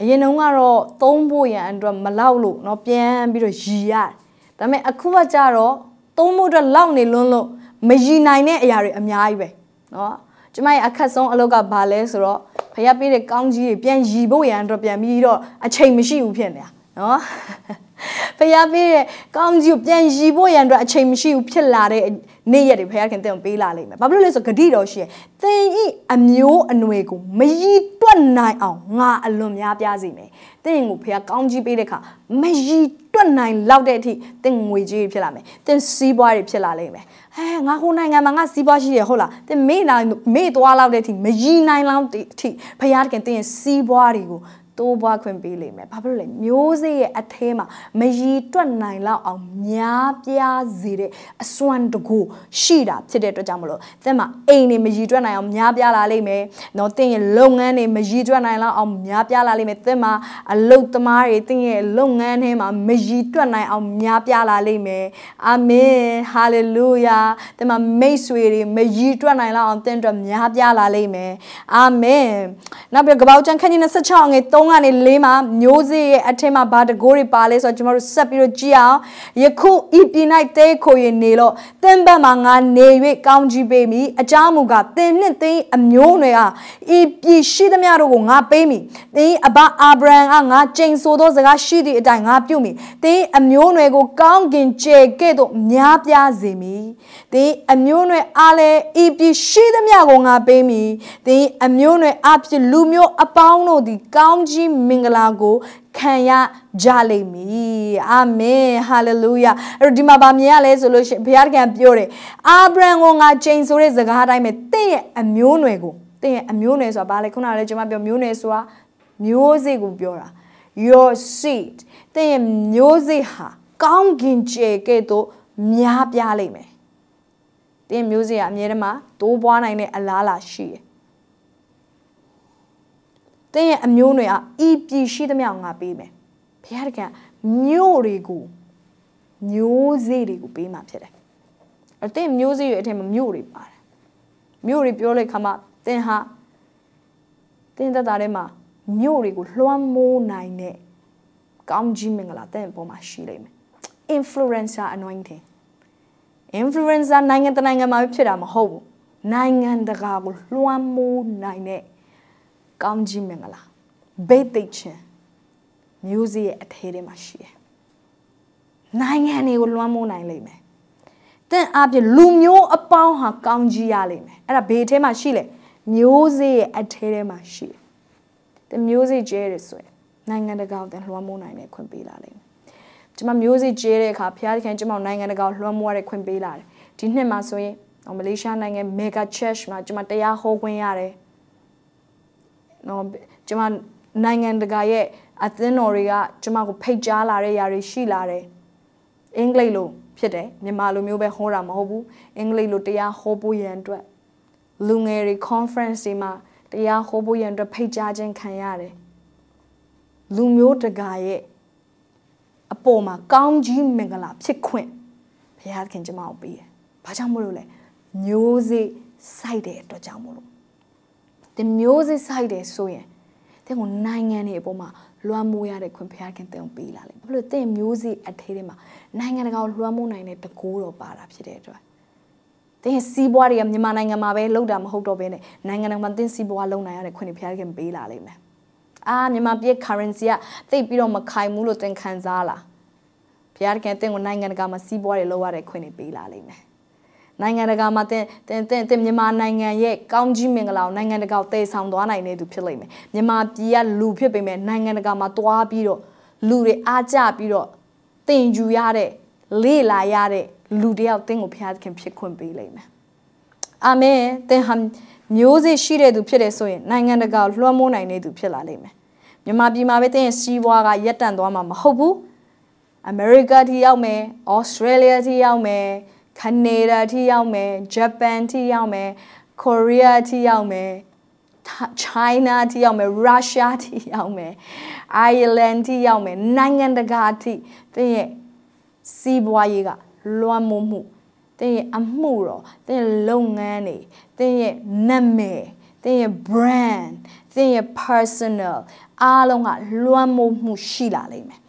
အရင်တုန်းကတော့သုံးဖို့ရန်အတွက်မလောက်လို့เนาะပြန်ပြီးတော့ရီရတယ် ဒါပေမဲ့အခုကကြတော့သုံးမှုအတွက်လောက်နေလွန်းလို့မရည်နိုင်တဲ့အရာတွေအများကြီးပဲနော်ကျမရဲ့အခက်ဆုံးအလုပ်ကဘာလဲဆိုတော့ဖျက်ပေးတဲ့ကောင်းကြီးတွေပြန်ရည်ဖို့ရန်အတွက်ပြန်ပြီးတော့အချိန်မရှိဘူးဖြစ်နေတာနော် ဖခင်ပေးတဲ့ကောင်းကြီးကိုပြန်ရည်ဖို့ရန်အတွက်အချိန်မရှိဘူးဖြစ်လာတဲ့နေ့ရက်တွေဖခင်ခင်တင်ပေးလာလိမ့်မယ်။ဘာဖြစ်လို့လဲဆိုဂတိတော်ရှိရင်သင်ဤအမျိုးအနွယ်ကိုမရည်တွက်နိုင်အောင်ငါအလွန်များပြားစေမယ်။သင်ကိုဖခင်ကောင်းကြီးပေးတဲ့အခါမရည်တွက်နိုင်လောက်တဲ့အထိသင်ငွေကြီးဖြစ်လာမယ်။သင်စီးပွားတွေဖြစ်လာလိမ့်မယ်။ဟဲငါဟိုနိုင်ငံမှာငါစီးပွားရှိတယ်ဟုတ်လား။သင်မေ့နိုင်မေ့သွားလောက်တဲ့အထိမရည်နိုင်လောက်တဲ့အထိဖခင်ခင်သင်စီးပွားတွေကို တိုးပွားခွင့်ပေးလိမ့်မယ်ဘာဖြစ်လို့လဲမျိုးစေ့ရဲ့အထဲမှာမရီတွက်နိုင်လောက်အောင်များပြားစေတဲ့အစွမ်းတကူရှိတာဖြစ်တဲ့အတွက်ကြောင့်မလို့သင်မှာအိမ်နေမရီတွက်နိုင်အောင်များပြားလာလိမ့်မယ်နော်သင်ရဲ့လုပ်ငန်းတွေမရီတွက်နိုင်လောက်အောင်များပြားလာလိမ့်မယ်သင်မှာအလုပ်သမားတွေသင်ရဲ့လုပ်ငန်းထဲမှာမရီတွက်နိုင်အောင်များပြားလာလိမ့်မယ်အာမင်ဟာလေလုယာသင်မှာမိတ်ဆွေတွေမရီတွက်နိုင်လောက်အောင်သင်အတွက်များပြားလာလိမ့်မယ်အာမင်နောက်ပြီးကပောက်ကျန်ခန်းကြီး26ငွေ3ကနေ4မှာမျိုးစေ့ရဲ့အထက်မှာဘာတကိုးတွေပါလဲဆိုတော့ကျွန်တော်တို့ဆက်ပြီးတော့ကြည့်အောင်ယခုဤပြည်၌တဲခိုရင်နေလို့သင်ဘက်မှာငါနေ၍ကောင်းကြီးပေးမိအကြောင်းမူကားသင်နှင့်သင်အမျိုးနွယ်အားဤပြည်ရှိသမျှတို့ကိုငါပေးမိသင်အဘအာဗြဟံကငါကျိန်ဆိုသောစကားရှိသည့်အတိုင်းငါပြုမိသင်အမျိုးနွယ်ကိုကောင်းကင်ကျဲကဲ့သို့များပြားစေမိသင်အမျိုးနွယ်အားလည်းဤပြည်ရှိသမျှကိုငါပေးမိသင်အမျိုးနွယ်အဖြစ်လူမျိုးအပေါင်းတို့သည်ကောင်းကြီးမင်္ဂလာကိုခံရကြလိမ့်မည်အာမင်ဟာလေလုယာအဲ့တော့ဒီမှာဗာမြင်ရလဲဆိုလို့ရှိရင်ဘုရားကပြောတယ်အာဗြဟံကိုငါချိန်ဆိုတဲ့စကားအတိုင်းပဲတင့်ရဲ့အမျိုးနွယ်ကိုတင့်ရဲ့အမျိုးနွယ်ဆိုတာဘာလဲခုနကလည်းကျွန်မပြောမျိုးနွယ်ဆိုတာမျိုးစေ့ကိုပြောတာ your seed တင့်ရဲ့မျိုးစေ့ဟာကောင်းကင်ကျဲကဲ့သို့များပြားလိမ့်မယ်တင်းမျိုးစေ့ကအမြဲတမ်းတိုးပွားနိုင်တဲ့အလားလာရှိတယ် တင်းရဲ့အမျိုးနွယ်အားဤပြည်ရှိသမျှငါပေးမယ်ဘုရားတခင်မြို့တွေကိုမျိုးစေ့တွေကိုပေးမှာဖြစ်တယ်အဲ့တင်းမျိုးစေ့ရဲ့အထက်မှာမြို့တွေပါတယ်မြို့တွေပြောလိုက်ခါမှတင်းဟာတင်းသက်တာထဲမှာမြို့တွေကိုလွှမ်းမိုးနိုင်တဲ့ကောင်းကြီးမင်္ဂလာတဲ့ပုံမှာရှိလိမ့်မယ် influencer anointing influencer နိုင်ငံတနိုင်ငံမှာဖြစ်တာမဟုတ်ဘူးနိုင်ငံတကာကိုလွှမ်းမိုးနိုင်တဲ့ ကောင်းကြီးမင်္ဂလာဘိတ်သိချင်းမျိုးစေ့ရဲ့အထဲထဲမှာရှိတယ်နိုင်ငံတွေကိုလွှမ်းမိုးနိုင်လိမ့်မယ်တင့်အပြည့်လူမျိုးအပေါင်းဟာကောင်းကြီးရလိမ့်မယ်အဲ့ဒါဘေးထဲမှာရှိလေမျိုးစေ့ရဲ့အထဲထဲမှာရှိတယ်တမျိုးစေ့ကျဲတယ်ဆိုရင်နိုင်ငံတကာကိုလွှမ်းမိုးနိုင်တဲ့ခွင့်ပေးလာလိမ့်မယ်ကျွန်မမျိုးစေ့ကျဲတဲ့အခါဖျားခင်ကျွန်မနိုင်ငံတကာကိုလွှမ်းမိုးရတဲ့ခွင့်ပေးလာတယ်ဒီနှစ်မှာဆိုရင်မလေးရှားနိုင်ငံ Mega Church မှာကျွန်မတရားဟောခွင့်ရတယ် နော်ကျွန်မနိုင်ငံတကာရဲ့အသင်းတော်တွေကကျွန်မကိုဖိတ်ကြားလာတဲ့ຢာတွေရှိလာတယ်အင်္ဂလိပ်လိုဖြစ်တယ်မြန်မာလိုမျိုးပဲဟောတာမဟုတ်ဘူးအင်္ဂလိပ်လိုတရားဟောဖို့ရန်အတွက်လူငယ်တွေ conference တွေမှာတရားဟောဖို့ရန်အတွက်ဖိတ်ကြားခြင်းခံရတယ်လူမျိုးတကာရဲ့အပေါ်မှာကောင်းကြီးမင်္ဂလာဖြစ်ခွင့်ဘုရားခင်ကျွန်မကိုပေးတယ်။ဘာကြောင့်မို့လို့လဲမျိုးစေ့စိုက်တဲ့အတွက်ကြောင့်မို့လို့ ဒီမျိုးစေ့စိုက်တယ်ဆိုရင်တဲ့ကိုနိုင်ငံတွေအပေါ်မှာလွှမ်းမိုးရတဲ့ခွင့်ဘုရားခင်တင်ပေးလာလိမ့်ဘာလို့တဲ့မျိုးစေ့အထဲထဲမှာနိုင်ငံတကာကိုလွှမ်းမိုးနိုင်တဲ့တကိုးတော်ပါတာဖြစ်တဲ့အတွက်တင်းစီးပွားတွေကမြန်မာနိုင်ငံမှာပဲလောက်တာမဟုတ်တော့ဘဲနဲ့နိုင်ငံတော်မှာတင်းစီးပွားလုံနိုင်ရတဲ့ခွင့်တွေဘုရားခင်ပေးလာလိမ့်မယ်အာမြန်မာပြည် currency ကသိပ်ပြီးတော့မခိုင်ဘူးလို့သင်ခံစားလားဘုရားခင်တင့်ကိုနိုင်ငံတကာမှာစီးပွားတွေလုပ်ရတဲ့ခွင့်တွေပေးလာလိမ့်မယ် နိုင်ငံတကာမှာတင်တင်တင်တင်မြန်မာနိုင်ငံရဲ့ကောင်းကြီးမင်္ဂလာကိုနိုင်ငံတကာကိုတည်ဆောင်သွားနိုင်တဲ့သူဖြစ်လိမ့်မယ်မြန်မာပြည်ကလူဖြစ်ပေမဲ့နိုင်ငံတကာမှာတွားပြီးတော့လူတွေအားကျပြီးတော့တင်ယူရတဲ့လေ့လာရတဲ့လူတယောက်တင်းကိုဘုရားခင်ဖြစ်ခွင့်ပေးလိမ့်မယ်အာမင်တင်ဟာမျိုးစေ့ရှိတဲ့သူဖြစ်တယ်ဆိုရင်နိုင်ငံတကာကိုလွှမ်းမိုးနိုင်တဲ့သူဖြစ်လာလိမ့်မယ်မြန်မာပြည်မှာပဲတင်းရဲ့စီးပွားကရက်တန့်သွားမှာမဟုတ်ဘူးအမေရိကထိရောက်မယ်ဩစတြေးလျထိရောက်မယ် ကနေဒါထိရောက်မယ်ဂျပန်ထိရောက်မယ်ကိုရီးယားထိရောက်မယ် China ထိရောက်မယ် Russia ထိရောက်မယ် Ireland ထိရောက်မယ်နိုင်ငံတကာထိတင်းရဲ့စီးပွားရေးကလွှမ်းမိုးမှုတင်းရဲ့အမှုတော်တင်းရဲ့လုပ်ငန်းတွေတင်းရဲ့နာမည်တင်းရဲ့ brand တင်းရဲ့ personal အားလုံးကလွှမ်းမိုးမှုရှိလာလိမ့်မယ်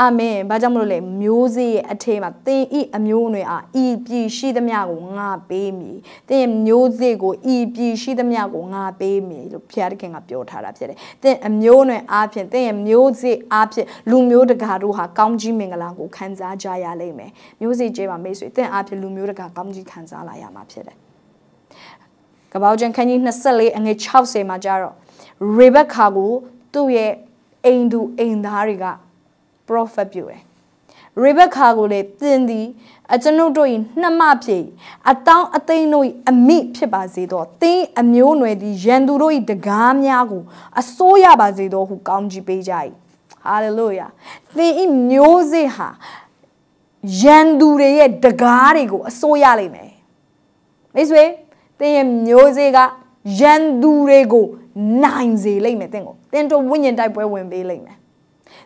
အာမင်ဘာကြောင့်မလို့လဲမျိုးစေ့ရဲ့အထဲမှာသင်ဤအမျိုးအနွယ်အားဤပြည်ရှိသမျှကိုငါပေးမည်သင်မျိုးစေ့ကိုဤပြည်ရှိသမျှကိုငါပေးမည်လို့ဘုရားသခင်ကပြောထားတာဖြစ်တယ်သင်အမျိုးအနွယ်အားဖြင့်သင်ရဲ့မျိုးစေ့အားဖြင့်လူမျိုးတကာတို့ဟာကောင်းကြီးမင်္ဂလာကိုခံစားကြရလိမ့်မယ်မျိုးစေ့ကျဲပါမိတ်ဆွေသင်အားဖြင့်လူမျိုးတကာကောင်းကြီးခံစားလာရမှာဖြစ်တယ်ကပောက်ကျန်ခန်းကြီး24အငယ်60မှာကြတော့ရေဘက်ခါကိုသူ့ရဲ့အိမ်သူအိမ်သားတွေက prophet ပြုတယ်ရေဘက်ခါကိုလည်းတင်သည်အကျွန်ုပ်တို့၏နှမဖြစ်အတောင်းအသိန်းတို့၏အမိဖြစ်ပါစေသောသင်အမျိုးနွယ်သည်ရန်သူတို့၏တကားများကိုအစိုးရပါစေသောဟုကောင်းကြီးပေးကြ၏ဟာလေလုယာသင်၏မျိုးစေ့ဟာရန်သူတွေရဲ့တကားတွေကိုအစိုးရလိမ့်မယ်မိတ်ဆွေသင်ရဲ့မျိုးစေ့ကရန်သူတွေကိုနိုင်စေလိမ့်မယ်သင်ကိုသင်တို့ဝိညာဉ်တိုက်ပွဲဝင်ပေးလိမ့်မယ်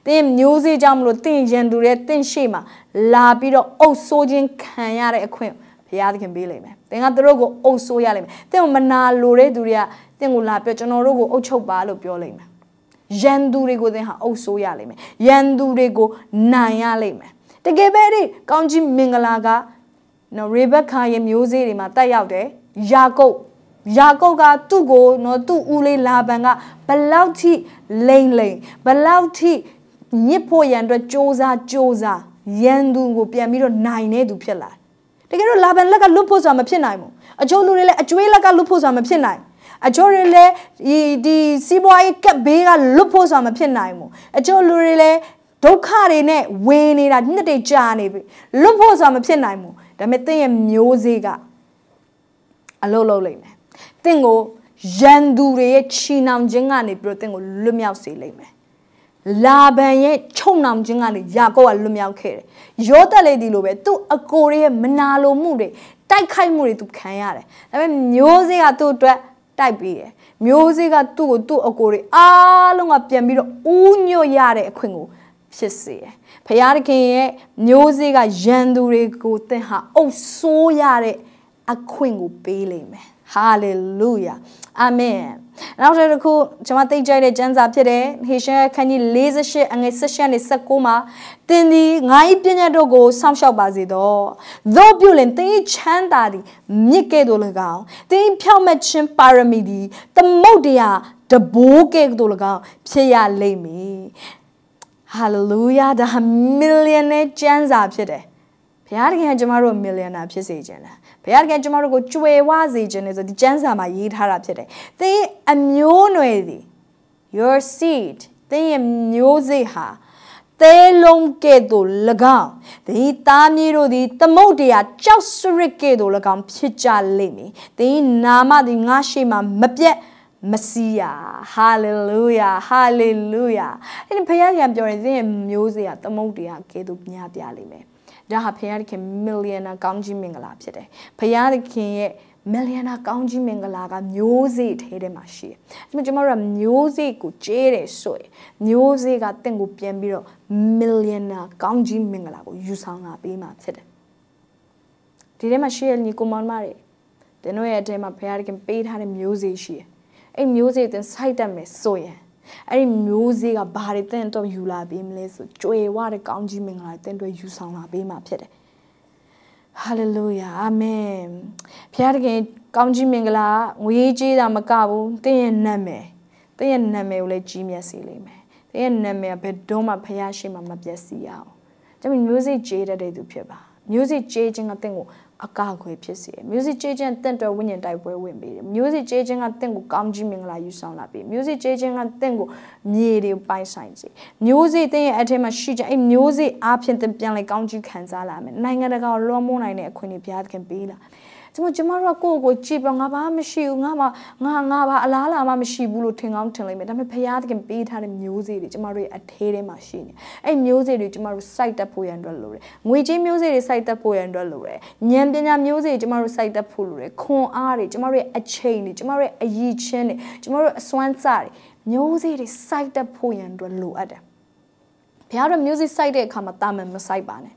သင်မျိုးစေ့ကြောင့်မလို့သင်ရန်သူတွေသင်ရှေ့မှာလာပြီးတော့အုပ်ဆိုးခြင်းခံရတဲ့အခွင့်ဘုရားသခင်ပေးလိမ့်မယ်သင်ကသူတို့ကိုအုပ်ဆိုးရလိမ့်မယ်သင်ကိုမနာလိုတဲ့သူတွေကသင်ကိုလာပြောကျွန်တော်တို့ကိုအုပ်ချုပ်ပါလို့ပြောလိမ့်မယ်ရန်သူတွေကိုသင်ဟာအုပ်ဆိုးရလိမ့်မယ်ရန်သူတွေကိုနိုင်ရလိမ့်မယ်တကယ်ပဲဒီကောင်းကြီးမင်္ဂလာကနော်ရေဘက်ခါရဲ့မျိုးစေ့တွေမှာတက်ရောက်တယ်ယာကုပ်ယာကုပ်ကသူ့ကိုနော်သူ့ဦးလေးလာဘန်ကဘလောက်ထိလိမ့်လိမ့်ဘလောက်ထိ ညစ်ဖို့ရန်အတွက်စ조사စ조사ရန်သူကိုပြန်ပြီးတော့နိုင်နေသူဖြစ်လာတကယ်တော့လာဘန်လက်ကလွတ်ဖို့ဆိုတာမဖြစ်နိုင်ဘူးအချို့လူတွေလည်းအကျွေးလက်ကလွတ်ဖို့ဆိုတာမဖြစ်နိုင်အချို့တွေလည်းဒီဒီစီးပွားရေးကပ်ဘေးကလွတ်ဖို့ဆိုတာမဖြစ်နိုင်ဘူးအချို့လူတွေလည်းဒုက္ခတွေနဲ့ဝေနေတာနှစ်တွေကြာနေပြီလွတ်ဖို့ဆိုတာမဖြစ်နိုင်ဘူးဒါပေမဲ့သင်ရဲ့မျိုးစေ့ကအလုပ်လုပ်လိမ့်မယ်သင်ကိုရန်သူတွေရဲ့ချီနှောင်ခြင်းကနေပြီးတော့သင်ကိုလွတ်မြောက်စေလိမ့်မယ် လာဘန်ရဲ့ချုံနှောင်ခြင်းကနေယာကောကလွတ်မြောက်ခဲ့တယ်ယောသက်လေးဒီလိုပဲသူ့အကိုရဲ့မနာလိုမှုတွေတိုက်ခိုက်မှုတွေသူခံရတယ်ဒါပေမဲ့မျိုးစေ့ကသူ့အတွက်တိုက်ပြီးတယ်မျိုးစေ့ကသူ့ကိုသူ့အကိုတွေအားလုံးကပြန်ပြီးတော့ဦးညွတ်ရတဲ့အခွင့်ကိုဖြစ်စေတယ်။ဖခင်သခင်ရဲ့မျိုးစေ့ကရန်သူတွေကိုသင်ဟာအုပ်ဆိုးရတဲ့အခွင့်ကိုပေးလိမ့်မယ်။ဟာလေလုယာအာမင် နောက်တစ်ခုကျွန်မသိကြတဲ့ကျမ်းစာဖြစ်တယ်ဟေရှဲခန်းကြီး48အငယ်16နဲ့19မှာတင်းဒီငါ၏ပညာတို့ကိုစောင့်ရှောက်ပါစေတော့သို့ပြုလင်တင်းချမ်းသာသည်မြစ်ကဲ့သို့၎င်းတင်းဖြောင့်မတ်ခြင်းပါရမီသည်သမုတ်တရားတဘိုးကဲ့သို့၎င်းဖြစ်ရလိမ့်မည်ဟာလေလုယာဒါမီလီယံနဲ့ကျမ်းစာဖြစ်တယ် ဘုရားတခင်ကကျမတို့မီလီယံနာဖြစ်စေခြင်းလားဘုရားတခင်ကျမတို့ကိုကြွယ်ဝစေခြင်းနဲ့ဆိုဒီကျမ်းစာမှာရေးထားတာဖြစ်တယ်။သင်အမျိုးနွယ်သည် your seed သင်ရဲ့မျိုးစေ့ဟာသဲလုံးကဲ့သို့၎င်းဒီသားမြေတို့သည်သမုတ်တရားကြောက်စရစ်ကဲ့သို့၎င်းဖြစ်ကြလိမ့်မည်။သင်နာမသည်ငါရှိမှမပြတ်မစီယာဟာလေလုယာဟာလေလုယာအဲ့ဒီဘုရားကပြောတယ်သင်ရဲ့မျိုးစေ့ဟာသမုတ်တရားကဲ့သို့မြားပြလိမ့်မယ် ဒါဟာဘုရားသခင်မီလီယံနာကောင်းကြီးမင်္ဂလာဖြစ်တယ်ဘုရားသခင်ရဲ့မီလီယံနာကောင်းကြီးမင်္ဂလာကမျိုးစေ့ထဲထဲမှာရှိတယ်။ဒါပေမဲ့ကျွန်တော်တို့ကမျိုးစေ့ကိုကျဲတယ်ဆိုရင်မျိုးစေ့ကတင့်ကိုပြန်ပြီးတော့မီလီယံနာကောင်းကြီးမင်္ဂလာကိုယူဆောင်လာပေးမှာဖြစ်တယ်။ဒီထဲမှာရှိရညီကိုမောင်မတွေတင်တို့ရဲ့အထဲမှာဘုရားသခင်ပေးထားတဲ့မျိုးစေ့ရှိတယ်။အဲ့မျိုးစေ့တင်စိုက်တတ်မယ်ဆိုရင် အဲ့ဒီမျိုးစေ့ကဘာတွေတင့်တော့ယူလာပေးမလဲဆိုကြွယ်ဝတဲ့ကောင်းကြီးမင်္ဂလာတင့်တော့ယူဆောင်လာပေးမှာဖြစ်တယ်ဟာလေလုယာအာမင်ဘုရားတခင်ကောင်းကြီးမင်္ဂလာငွေကြေးတာမကဘူးတင့်ရဲ့နာမည်တင့်ရဲ့နာမည်ကိုလည်းကြီးမြတ်စေလိမ့်မယ်တင့်ရဲ့နာမည်ကဘယ်တော့မှဘုရားရှိမှမပျက်စီးရအောင်ကျွန်တော်မျိုးစေ့ကြေးတတ်တဲ့သူဖြစ်ပါမျိုးစေ့ကြေးခြင်းကတင့်ကို အကခွေဖြစ်စေ။ music ကြေးခြင်းတင့်တော်ဝိညာဉ်တိုက်ပွဲဝင်ပေးတယ်။ music ကြေးခြင်းကတင့်ကိုကောင်းကြီးမင်္ဂလာယူဆောင်လာပေး။ music ကြေးခြင်းကတင့်ကိုမြေတွေပိုင်ဆိုင်စေ။ music တင့်ရဲ့အထက်မှာရှိကြအဲ့ music အားဖြင့်တင့်ပြန်လေကောင်းကြီးခံစားလာမယ်။နိုင်ငံတကာကိုလွှမ်းမိုးနိုင်တဲ့အခွင့်အရေးဘုရားသခင်ပေးလာ။ ကျွန်တော်ကျမတို့ကကိုယ့်ကိုကြည့်ပြီးငါဘာမှမရှိဘူးငါမှငါငါဘာအလားလာမှမရှိဘူးလို့ထင်ကောင်းထင်လိမ့်မယ်ဒါပေမဲ့ဖရားသခင်ပေးထားတဲ့မျိုးစေ့တွေကျမတို့ရဲ့အထဲထဲမှာရှိနေအဲ့မျိုးစေ့တွေကျမတို့စိုက်တတ်ဖို့ရန်အတွက်လိုတယ်ငွေကြေးမျိုးစေ့တွေစိုက်တတ်ဖို့ရန်အတွက်လိုတယ်ဉာဏ်ပညာမျိုးစေ့ကျမတို့စိုက်တတ်ဖို့လိုတယ်ခွန်အားတွေကျမတို့ရဲ့အချိန်တွေကျမတို့ရဲ့အရည်ချင်းတွေကျမတို့ရဲ့အစွမ်းစတွေမျိုးစေ့တွေစိုက်တတ်ဖို့ရန်အတွက်လိုအပ်တယ်ဘုရားတို့မျိုးစေ့စိုက်တဲ့အခါမှာတာမန်မစိုက်ပါနဲ့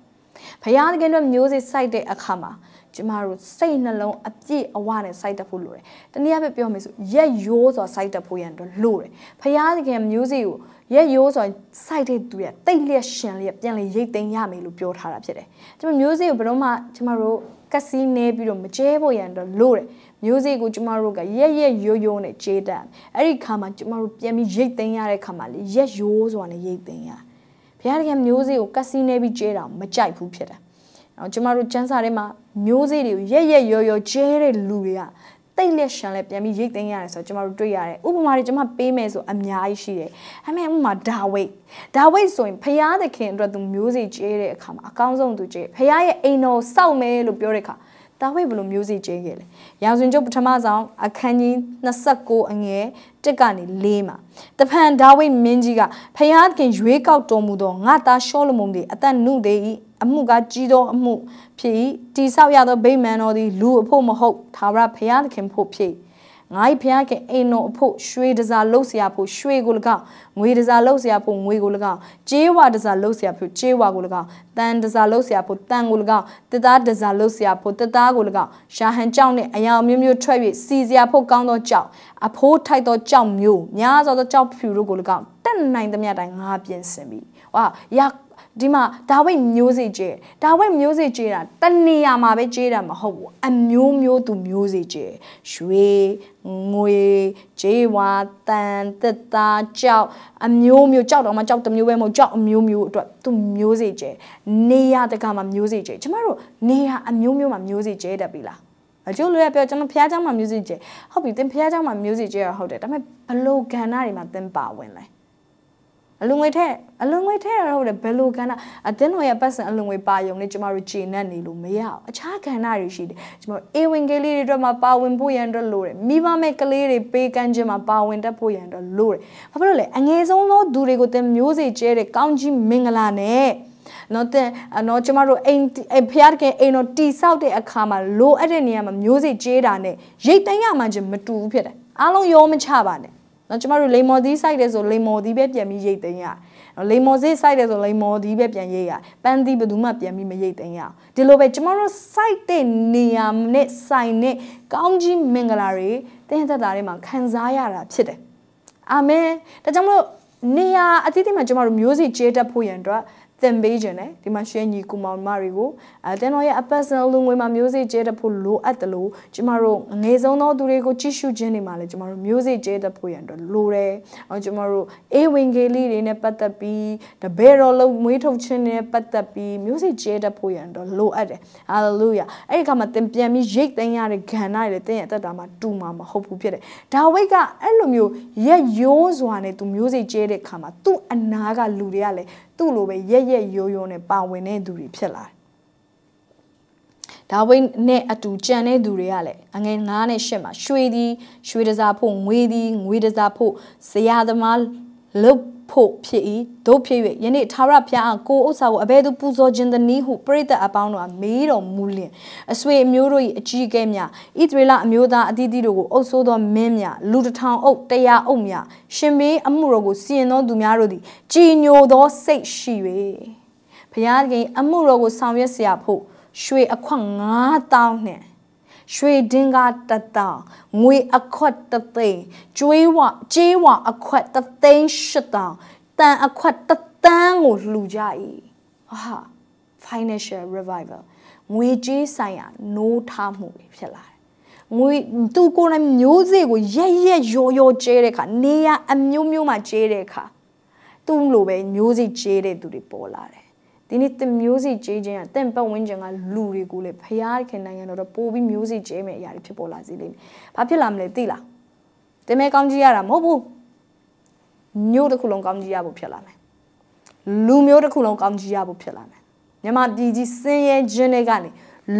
ဘုရားသခင်တို့မျိုးစေ့စိုက်တဲ့အခါမှာ ကျမတို့စိတ်နှလုံးအပြည့်အဝနဲ့စိုက်တတ်ဖို့လိုတယ်။တနည်းအားဖြင့်ပြောမယ်ဆိုရက်ရိုးစွာစိုက်တတ်ဖို့ရန်တော့လိုတယ်။ဖခင်သခင်မျိုးစေ့ကိုရက်ရိုးစွာစိုက်တဲ့သူရဲ့တိတ်လျက်ရှင်လျက်ပြန်လေရိတ်သိမ်းရမယ်လို့ပြောထားတာဖြစ်တယ်။ကျမမျိုးစေ့ကိုဘယ်တော့မှကျမတို့ကစီနေပြီးတော့မကျဲဖို့ရန်တော့လိုတယ်။မျိုးစေ့ကိုကျမတို့ကရက်ရက်ရိုးရိုးနဲ့ကြေးတတ်။အဲ့ဒီခါမှာကျမတို့ပြန်ပြီးရိတ်သိမ်းရတဲ့ခါမှာလေရက်ရိုးစွာနဲ့ရိတ်သိမ်းရ။ဘုရားသခင်မျိုးစေ့ကိုကစီနေပြီးကြေးတာမကြိုက်ဘူးဖြစ်တယ်။ နော်ကျမတို့စံစာထဲမှာမျိုးစေ့တွေကိုရက်ရက်ရော်ရော်ကျဲတဲ့လူတွေကတိတ်လက်ရှန်လဲပြန်ပြီးရိတ်သိမ်းရတယ်ဆိုတော့ကျမတို့တွေ့ရတယ်ဥပမာတွေကျမပေးမယ်ဆိုအများကြီးရှိတယ်အမေဥပမာဒါဝိတ်ဒါဝိတ်ဆိုရင်ဖယားသခင်အတွက်သူမျိုးစေ့ကျဲတဲ့အခါမှာအကောင်းဆုံးသူကျဲဖယားရဲ့အိမ်တော်စောက်မယ်လို့ပြောတဲ့အခါဒါဝိတ်ဘယ်လိုမျိုးစေ့ကျဲခဲ့လဲရာဇဝင်ကျုပ်ပထမဆုံးအခန်းကြီး29အငယ်1ကနေ4မှာတဖန်ဒါဝိတ်မင်းကြီးကဖယားသခင်ရွေးကောက်တော်မူသောငါသားရှောလမုန်သည်အသက်နုသေး၏ အမှုကကြီးသောအမှုဖြစ်၏တိဆောက်ရသောဗိမာန်တော်သည်လူအဖို့မဟုတ်သာဝရဘုရားသခင်ဖို့ဖြစ်ငါ၏ဘုရားခင်အိမ်တော်အဖို့ရွှေတစားလှုပ်เสียဖို့ရွှေကို၎င်းငွေတစားလှုပ်เสียဖို့ငွေကို၎င်းကြေးဝတစားလှုပ်เสียဖို့ကြေးဝကို၎င်းတန်တစားလှုပ်เสียဖို့တန်ကို၎င်းတစ်သားတစားလှုပ်เสียဖို့တစ်သားကို၎င်းရှာဟန်ကြောက်နှင့်အယောင်မျိုးမျိုးထွက်၍စီเสียဖို့ကောင်းသောကြောက်အဖိုးထိုက်သောကြောက်မျိုးများစွာသောကြောက်ဖြူတို့ကို၎င်းတက်နိုင်သမျှတိုင်းငါပြင်ဆင်ပြီဟာရ ဒီမှာဒါဝိတ်မျိုးစေ့ကျဲဒါဝိတ်မျိုးစေ့ကျဲတာတနေရာမှာပဲကျဲတာမဟုတ်ဘူးအမျိုးမျိုးသူမျိုးစေ့ကျဲရွှေငွေဂျေးဝါတန်တက်သားကြောက်အမျိုးမျိုးကြောက်တော့မှကြောက်တစ်မျိုးပဲမဟုတ်ကြောက်အမျိုးမျိုးအတွက်သူမျိုးစေ့ကျဲနေရတကမှာမျိုးစေ့ကျဲကျမတို့နေရအမျိုးမျိုးမှာမျိုးစေ့ကျဲတတ်ပြီလားအကျိုးလို့ရပြောကျွန်တော်ဖះเจ้าမှာ music ကျဲဟုတ်ပြီသင်ဖះเจ้าမှာ music ကျဲရဟုတ်တယ်ဒါပေမဲ့ဘလို့ကဏ္ဍတွေမှာသင်ပါဝင်လဲ အလုံငွေထက်အလုံငွေထက်ရဟုတ်တယ်ဘယ်လိုကဏ္ဍအတင်းတော်ရဲ့ပတ်စံအလုံငွေပါယုံနဲ့ကျမတို့ခြေနဲ့နေလို့မရအောင်အခြားကဏ္ဍတွေရှိတယ်ကျမတို့အေဝင်ကလေးတွေအတွက်မှာပါဝင်ဖို့ရန်အတွက်လိုတယ်မိဘမဲ့ကလေးတွေပေးကမ်းခြင်းမှာပါဝင်တတ်ဖို့ရန်အတွက်လိုတယ်ဘာဖြစ်လို့လဲအငယ်ဆုံးသောသူတွေကိုသင်မျိုးစေ့ကျဲတဲ့ကောင်းကြီးမင်္ဂလာနဲ့နော်တဲ့နော်ကျမတို့အိမ်ဖျားတကယ်အိမ်တော့တီဆောက်တဲ့အခါမှာလိုအပ်တဲ့နေရာမှာမျိုးစေ့ကျဲတာနဲ့ရိတ်တန်းရမှချင်းမတူဘူးဖြစ်တယ်အားလုံးရောမချပါနဲ့ နော်ကျမတို့လိမ္မော်သီးစိုက်တယ်ဆိုလိမ္မော်သီးပဲပြန်ပြီးရိတ်သိမ်းရနော်လိမ္မော်သီးစိုက်တယ်ဆိုလိမ္မော်သီးပဲပြန်ရိတ်ရပန်းသီးဘယ်သူမှပြန်ပြီးမရိတ်သိမ်းရအောင်ဒီလိုပဲကျမတို့စိုက်တဲ့နေရာနဲ့ဆိုင်နဲ့ကောင်းကြီးမင်္ဂလာတွေတင်းသက်တာတွေမှာခံစားရတာဖြစ်တယ်အာမင်ဒါကြောင့်မလို့နေရာအသီးသီးမှာကျမတို့မျိုးစေ့ကျဲတတ်ဖို့ရန်အတွက် သင်ပေးခြင်းနဲ့ဒီမှာရှင်းညီကူမောင်မတွေကိုအဲတင်တော်ရဲ့အပတ်စဉ်လူငွေမှာမျိုးစေ့ကျဲတတ်ဖို့လိုအပ်တယ်လို့ကျမတို့ငွေဆုံးသောသူတွေကိုကြည့်ရှုခြင်းတွေမှာလည်းကျမတို့မျိုးစေ့ကျဲတတ်ဖို့ရန်အတွက်လိုတယ်။အဲကျမတို့အေဝင်ဂေလိတွေနဲ့ပတ်သက်ပြီးတပည့်တော်လုံးမွေးထုတ်ခြင်းတွေနဲ့ပတ်သက်ပြီးမျိုးစေ့ကျဲတတ်ဖို့ရန်အတွက်လိုအပ်တယ်။ဟာလေလုယာ။အဲ့ဒီခါမှာသင်ပြန်ပြီးရိတ်သိမ်းရတဲ့ဂဏ္ဍတွေလည်းသင်ရဲ့အသက်တာမှာတူမှာမဟုတ်ဘူးဖြစ်တယ်။ဒါဝိတ်ကအဲ့လိုမျိုးရက်ရိုးစွာနဲ့သူမျိုးစေ့ကျဲတဲ့ခါမှာသူ့အနာကလူတွေကလည်း သူ့လိုပဲရက်ရက်ရိုးရိုးနဲ့ပါဝင်တဲ့သူတွေဖြစ်လာတယ်ဒါဝိနဲ့အတူကြံတဲ့သူတွေကလည်းအငယ်9နဲ့10မှာရွှေသည်ရွှေတစားဖို့ငွေသည်ငွေတစားဖို့ဇရာသမားလုတ် ဖို့ဖြစ်၏တို့ဖြစ်၍ယနေ့သာရဖျားအောင်ကိုဥစ္စာကိုအဘဲသူပူဇော်ခြင်းသည်ဟုပရိသတ်အပေါင်းတို့ကမေးတော်မူလျင်အဆွေအမျိုးတို့၏အကြီးအကဲများဣသရေလအမျိုးသားအသီးသီးတို့ကိုအုပ်ဆိုးသောမင်းများလူတစ်ထောင်အုပ်တရားအုပ်များရှင်မေးအမှုတော်ကိုစီရင်သောသူများတို့သည်ကြည်ညိုသောစိတ်ရှိ၍ဘုရားခင်အမှုတော်ကိုဆောင်ရွက်เสียဖို့ရွှေအခွက်9000နဲ့ ရွှေဒင်္ဂါတတောင်ငွေအခွက်တသိန်းကျွေးဝကြေးဝအခွက်တသိန်းရှစ်တောင်တန်အခွက်တသန်းကိုလှူကြ၏ဟာ financial revival ငွေကြေးဆိုင်ရာနိုးထားမှုဖြစ်လာတယ်ငွေသူကိုယ်တိုင်မျိုးစေ့ကိုရက်ရက်ရောရောကျဲတဲ့အခါနေရအမျိုးမျိုးမှာကျဲတဲ့အခါသူ့လိုပဲမျိုးစေ့ကျဲတဲ့သူတွေပေါ်လာတယ် ဒီနေ့တမျိုးစီကြေးခြင်းကတင့်ပတ်ဝန်းကျင်ကလူတွေကိုလေဖျားခင်နိုင်ငံတော်တော့ပို့ပြီးမျိုးစီကြေးမယ်အရာတွေဖြစ်ပေါ်လာစေလိမ့်မယ်။ဘာဖြစ်လာမလဲသိလား။တင်မဲကောင်းကြီးရတာမဟုတ်ဘူး။မျိုးတစ်ခုလုံးကောင်းကြီးရဖို့ဖြစ်လာမယ်။လူမျိုးတစ်ခုလုံးကောင်းကြီးရဖို့ဖြစ်လာမယ်။မြမပြည်ကြီးစင်ရဲခြင်းတွေကနေ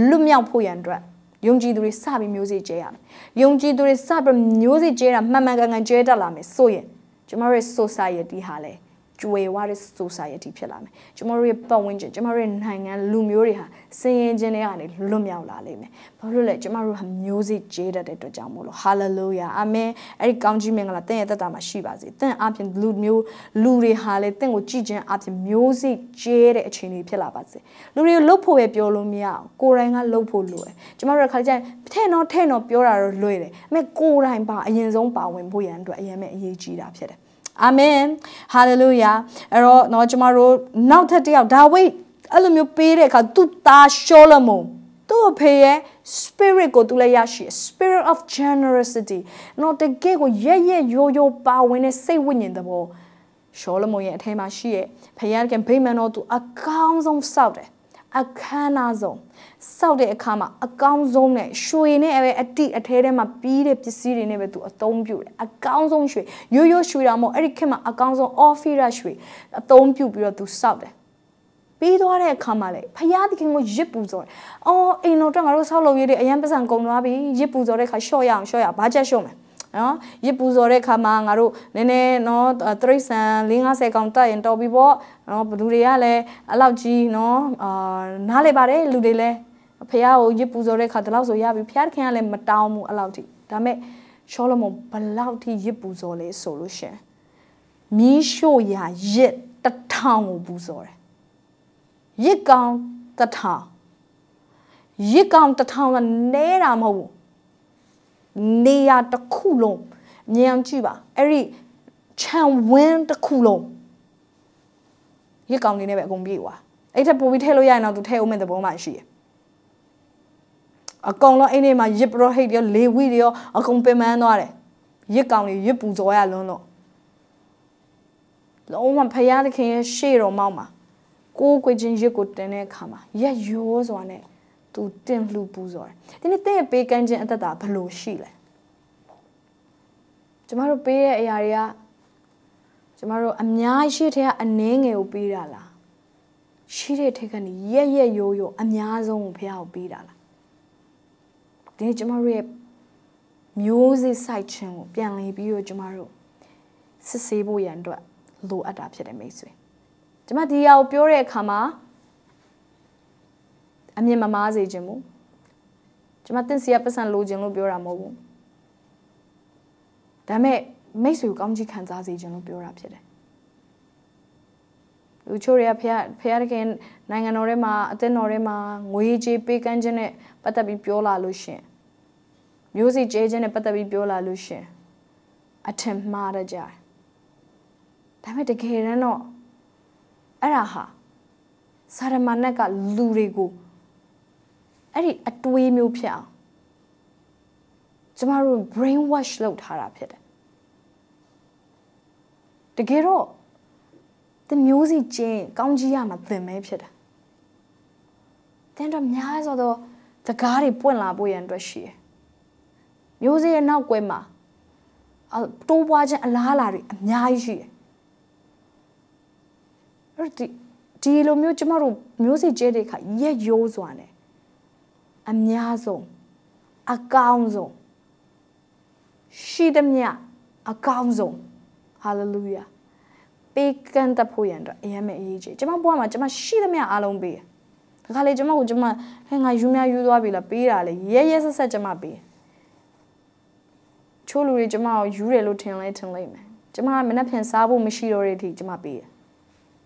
လွတ်မြောက်ဖို့ရန်အတွက်ယုံကြည်သူတွေစပြီးမျိုးစေ့ကျဲရမယ်။ယုံကြည်သူတွေစပြီးမျိုးစေ့ကျဲတာမှန်မှန်ကန်ကန်ကျဲတတ်လာမယ်ဆိုရင်ကျမတို့ရဲ့ society ဟာလည်း ကျွေဝတဲ့ society ဖြစ်လာမယ်ကျမတို့ရဲ့ပတ်ဝန်းကျင်ကျမတို့ရဲ့နိုင်ငံလူမျိုးတွေဟာစင်ရင်ချင်းတွေကနေလွတ်မြောက်လာလိမ့်မယ်ဘာလို့လဲကျမတို့ဟာမျိုးစေ့ကျေးတတ်တဲ့အတွက်ကြောင့်မို့လို့ hallelujah amen အဲ့ဒီကောင်းကြီးမင်္ဂလာတင့်ရဲ့သက်တာမှာရှိပါစေတင့်အပြင်လူမျိုးလူတွေဟာလည်းတင့်ကိုကြည်ခြင်းအပြင်မျိုးစေ့ကျေးတဲ့အခြေအနေဖြစ်လာပါစေလူတွေကိုလှုပ်ဖို့ပဲပြောလို့မရအောင်ကိုယ်တိုင်ကလှုပ်ဖို့လိုတယ်ကျမတို့ခါကြထဲ့တော့ထဲ့တော့ပြောတာတော့လွယ်တယ်အမေကိုယ်တိုင်ပါအရင်ဆုံးပါဝင်ဖို့ရန်အတွက်အရင်မဲ့အရေးကြီးတာဖြစ်တယ် အာမင်ဟာလေလုယာအဲ့တော့เนาะကျမတို့နောက်ထပ်တစ်ယောက်ဒါဝိဒ်အဲ့လိုမျိုးပေးတဲ့အခါသူ့သားရှောလမုန်သူ့အဖေရဲ့ spirit ကိုသူလည်းရရှိ spirit of generosity နော်တကယ်ကိုရက်ရက်ရိုးရိုးပါဝင်တဲ့စိတ်ဝိညာဉ်သဘောရှောလမုန်ရဲ့အထဲမှာရှိရဲ့ဖခင်ကဗိမာန်တော်သူအကောင်းဆုံးစောက်တယ် အခမ်းအနားဆုံး စောက်တဲ့အခါမှာအကောင်းဆုံးနဲ့ရွှေနဲ့ပဲအတိအထဲထဲမှာပြီးတဲ့ပစ္စည်းတွေနဲ့ပဲသူအသုံးပြုတယ်အကောင်းဆုံးရွှေရိုးရိုးရွှေတာမဟုတ်အဲ့ဒီခေတ်မှာအကောင်းဆုံး offer ရွှေအသုံးပြုပြီးတော့သူစောက်တယ်ပြီးသွားတဲ့အခါမှာလေဖယားသခင်ကိုရစ်ပူဇော်တယ်။အော်အိမ်တော်တော့ငါတို့ဆောက်လုပ်ရေးတွေအရင်ပစံကုန်သွားပြီရစ်ပူဇော်တဲ့အခါရှော့ရအောင်ရှော့ရဘာချက်ရှော့မယ်။နော်ရစ်ပူဇော်တဲ့အခါမှာငါတို့နည်းနည်းနော်တရိတ်ဆန်50ကောင်တက်ရင်တော်ပြီပေါ့နော်ဘသူတွေကလည်းအလောက်ကြီးနော်အာနားလေပါတယ်လူတွေလည်း ဖယားကိုရစ်ပူဇော်တဲ့အခါဒီလောက်ဆိုရပြီဖယားသခင်ကလည်းမတောင်းဘူးအဲ့လောက်ထိဒါမဲ့ရှောလမုန်ဘလောက်ထိရစ်ပူဇော်လဲဆိုလို့ရှင်မီးရှို့ရာရစ်တထောင်ကိုပူဇော်တယ်ရစ်ကောင်တထောင်ရစ်ကောင်တထောင်ကနဲတာမဟုတ်ဘူးနေရာတစ်ခုလုံးမြင်အောင်ကြည့်ပါအဲ့ဒီခြံဝင်းတစ်ခုလုံးရစ်ကောင်နေနဲ့ပဲအကုန်ပြေးသွားအဲ့ထက်ပိုပြီးထည့်လို့ရရင်တော့သူထည့်အောင်မဲ့သဘောမှရှိတယ် အကောင်လုံးအိမ်ထဲမှာရစ်ပရောဟိတ်ရောလေဝိတွေရောအကုန်ပင်ပန်းသွားတယ်ရစ်ကောင်တွေရစ်ပူဇော်ရလွန်းတော့လုံးဝဖယားသခင်ရဲ့ရှေ့တော်မောက်မှာကိုးကွယ်ခြင်းရစ်ကိုတင်တဲ့အခါမှာရက်ရောစွာနဲ့သူတင်လှူပူဇော်တယ်ဒီနေ့တဲ့ပေးကမ်းခြင်းအသက်တာဘယ်လိုရှိလဲကျမတို့ပေးတဲ့အရာတွေကကျမတို့အများရှိတဲ့ကအနှင်းငယ်ကိုပေးတာလားရှိတဲ့ထက်ကနေရက်ရက်ရိုးရိုးအများဆုံးကိုဖះကိုပေးတာလား ဒီနေ့ကျမတို့ရဲ့မျိုးစေ့စိုက်ခြင်းကိုပြန်လည်ပြီးတော့ကျမတို့စစ်ဆေးဖို့ရန်အတွက်လိုအပ်တာဖြစ်တယ်မိတ်ဆွေကျမဒီအရာကိုပြောတဲ့အခါမှာအမြင်မမားစေခြင်းမို့ကျမတင်စီရပတ်စံလိုခြင်းလို့ပြောတာမဟုတ်ဘူးဒါမဲ့မိတ်ဆွေကိုကောင်းကြီးခံစားစေခြင်းလို့ပြောတာဖြစ်တယ်လူချိုးတွေကဖះဖះတခင်နိုင်ငံတော်ထဲမှာအသင်းတော်ထဲမှာငွေကြေးပေးကမ်းခြင်းနဲ့ပတ်သက်ပြီးပြောလာလို့ရှင် မျိုးစိကျဲခြင်းနဲ့ပတ်သက်ပြီးပြောလာလို့ရှင်အထင်မှားတကြတယ်ဒါပေမဲ့တကယ်တမ်းတော့အဲ့ဒါဟာစာရမဏတ်ကလူတွေကိုအဲ့ဒီအတွေးမျိုးဖြစ်အောင်ကျမတို့ brain wash လုပ်ထားတာဖြစ်တယ်တကယ်တော့တမျိုးစီကျင်းကောင်းကြီးရမှာသင်မဲဖြစ်တယ်တင်းတော့များဆိုတော့တကားတွေပွင့်လာဖို့ရန်အတွက်ရှိတယ် မျိုးစေ့ရဲ့နောက်ကွယ်မှာအတိုးပွားခြင်းအလားအလာတွေအများကြီးရှိတယ်အဲ့ဒီဒီလိုမျိုးကျမတို့မျိုးစေ့ကျဲတဲ့အခါရက်ရိုးစွာနဲ့အများဆုံးအကောင်းဆုံးရှိသမျှအကောင်းဆုံးဟာလေလုယာပေးကမ်းတတ်ဖို့ရန်တော့အရင်မဲ့အရေးကြီးကျမဘွားမှာကျမရှိသမျှအားလုံးပေးတယ်ဒါခါလေကျမကိုကျမဟဲ့ငါယူများယူသွားပြီလားပေးတာလေရဲရဲဆက်ဆက်ကျမပေး ချိုးလူတွေကျမကိုယူတယ်လို့ထင်လဲထင်လိုက်မယ်ကျမကမနှက်ဖြန်စားဖို့မရှိတော့တဲ့အထိကျမပေးတယ်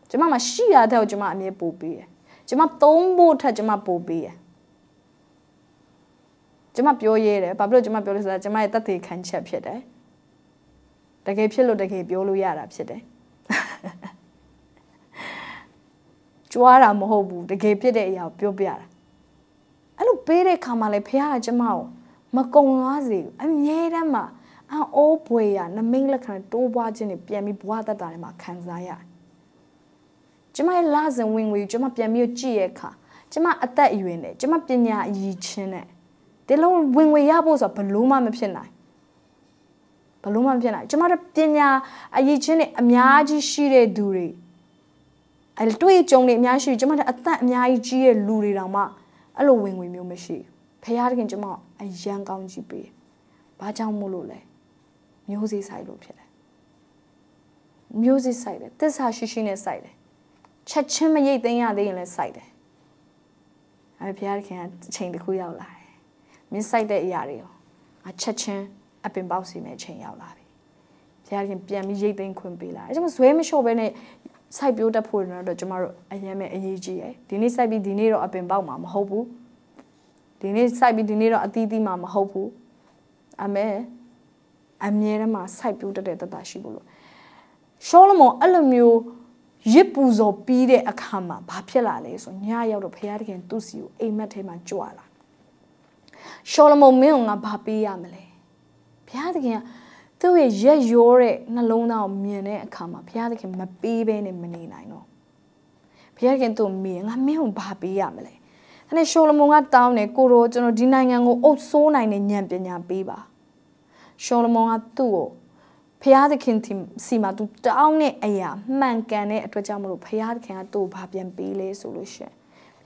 ကျမမရှိရတဲ့ကိုကျမအမြဲပို့ပေးတယ်ကျမသုံးဖို့ထက်ကျမပို့ပေးတယ်ကျမပြောရဲတယ်ဘာဖြစ်လို့ကျမပြောလဲဆိုတော့ကျမရဲ့တသက်ခံချက်ဖြစ်တယ်တကယ်ဖြစ်လို့တကယ်ပြောလို့ရတာဖြစ်တယ်ကြွားတာမဟုတ်ဘူးတကယ်ဖြစ်တဲ့အရာကိုပြောပြတာအဲ့လိုပေးတဲ့ခါမှလည်းဖခင်ကကျမကို မကုံသွားစေဘူးအမြဲတမ်းမှာအိုးဘွေရနမိတ်လက္ခဏာတိုးပွားခြင်းတွေပြန်ပြီးဘဝတတ်တာတွေမှာခံစားရတယ်ကျမရဲ့လစဉ်ဝင်ငွေကျမပြန်ပြီးကြည့်ရခါကျမအသက်အရွယ်နဲ့ကျမပညာအရည်ချင်းနဲ့ဒီလုံးဝင်ငွေရဖို့ဆိုဘလို့မှမဖြစ်နိုင်ဘလို့မှမဖြစ်နိုင်ကျမတို့ပညာအရည်ချင်းနဲ့အများကြီးရှိတဲ့သူတွေအဲတွေ့ကြုံနေအများရှိကျမတို့အသက်အများကြီးကြီးတဲ့လူတွေတောင်မှအဲ့လိုဝင်ငွေမျိုးမရှိဖခင်တခင်ကျမ အရန်ကောင်းကြီးပေးဘာကြောင့်မို့လို့လဲမျိုးစေ့ဆိုင်လို့ဖြစ်တယ်မျိုးစေ့ဆိုင်တယ်တစ္ဆာရှိရှိနဲ့ဆိုင်တယ်ချက်ချင်းမရိတ်သိမ်းရသေးရင်လည်းစိုက်တယ်။အဲဘုရားခင်ကအချိန်တစ်ခုရောက်လာတယ်။မင်းစိုက်တဲ့အရာတွေကိုအချက်ချင်းအပင်ပေါက်စီမဲ့အချိန်ရောက်လာပြီ။ဘုရားခင်ပြန်ပြီးရိတ်သိမ်းခွင့်ပေးလာတယ်။အဲကြောင့်ဇွဲမလျှော့ဘဲနဲ့စိုက်ပြိုးတတ်ဖို့တော့ကျမတို့အရင်မဲ့အရေးကြီးရယ်။ဒီနေ့စိုက်ပြီးဒီနေ့တော့အပင်ပေါက်မှာမဟုတ်ဘူး။ ဒီနေ့စိုက်ပြီးဒီနေ့တော့အသီးသီးမှာမဟုတ်ဘူး။အမေအမြဲတမ်းစိုက်ပြိုးတတ်တဲ့တတ်တာရှိဖို့လို့ရှောလမုန်အဲ့လိုမျိုးရစ်ပူဇော်ပြီးတဲ့အခါမှာဘာဖြစ်လာလဲဆိုညရောက်တော့ဘုရားသခင်သူ့စီကိုအိမ်မက်ထဲမှာကြွလာရှောလမုန်မင်းကငါဘာပေးရမလဲဘုရားသခင်ကသူ့ရဲ့ရက်ရောတဲ့နှလုံးသားကိုမြင်တဲ့အခါမှာဘုရားသခင်မပေးဘဲနဲ့မနေနိုင်တော့ဘုဘုရားခင်သူ့မေးငါမင်းကိုဘာပေးရမလဲ အဲ့နဲ့ရှောလမုန်ကတောင်းတယ်ကိုရောကျွန်တော်ဒီနိုင်ငံကိုအုပ်ဆိုးနိုင်တဲ့ဉာဏ်ပညာပေးပါရှောလမုန်ကသူ့ကိုဖျားသခင်စီမှာသူတောင်းတဲ့အရာမှန်ကန်တဲ့အတွက်ကြောင့်မလို့ဖျားသခင်ကသူ့ကိုဘာပြန်ပေးလဲဆိုလို့ရှင်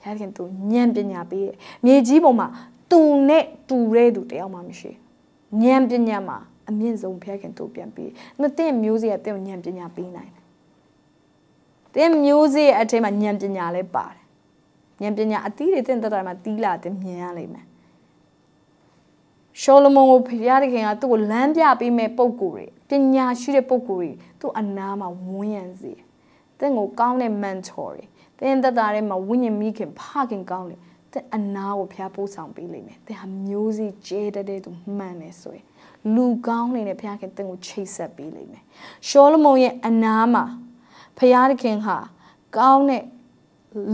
ဖျားသခင်သူဉာဏ်ပညာပေးတယ်မြေကြီးပေါ်မှာသူနဲ့တူတဲ့သူတယောက်မှမရှိဉာဏ်ပညာမှာအမြင့်ဆုံးဖျားခင်သူပြန်ပေးတယ်။ဒါတဲ့မျိုးစေ့ကတဲ့ဉာဏ်ပညာပေးနိုင်တယ်။တဲ့မျိုးစေ့အထဲမှာဉာဏ်ပညာလည်းပါတယ်။ ဉာဏ်ပညာအသီးတွေတဲ့တက်တာမှာတီးလာတဲ့မြင်ရလိမ့်မယ်။ရှောလမုန်ကိုဖျားခင်ကသူ့ကိုလမ်းပြပေးမဲ့ပုံကိုယ်တွေပညာရှိတဲ့ပုံကိုယ်တွေသူ့အနားမှာဝန်းရံစေ။တဲ့ကိုကောင်းတဲ့ mentor တွေတဲ့တက်တာထဲမှာဝိညာဉ်မိခင်ဖခင်ကောင်းတယ်။တဲ့အနာကိုဖျားပို့ဆောင်ပေးလိမ့်မယ်။တဲ့ဟာမျိုးစေ့ကျဲတဲ့သူမှန်တယ်ဆိုရင်လူကောင်းနေနဲ့ဘုရားခင်တင့်ကိုချိတ်ဆက်ပေးလိမ့်မယ်ရှောလမုန်ရဲ့အနားမှာဘုရားခင်ဟာကောင်းတဲ့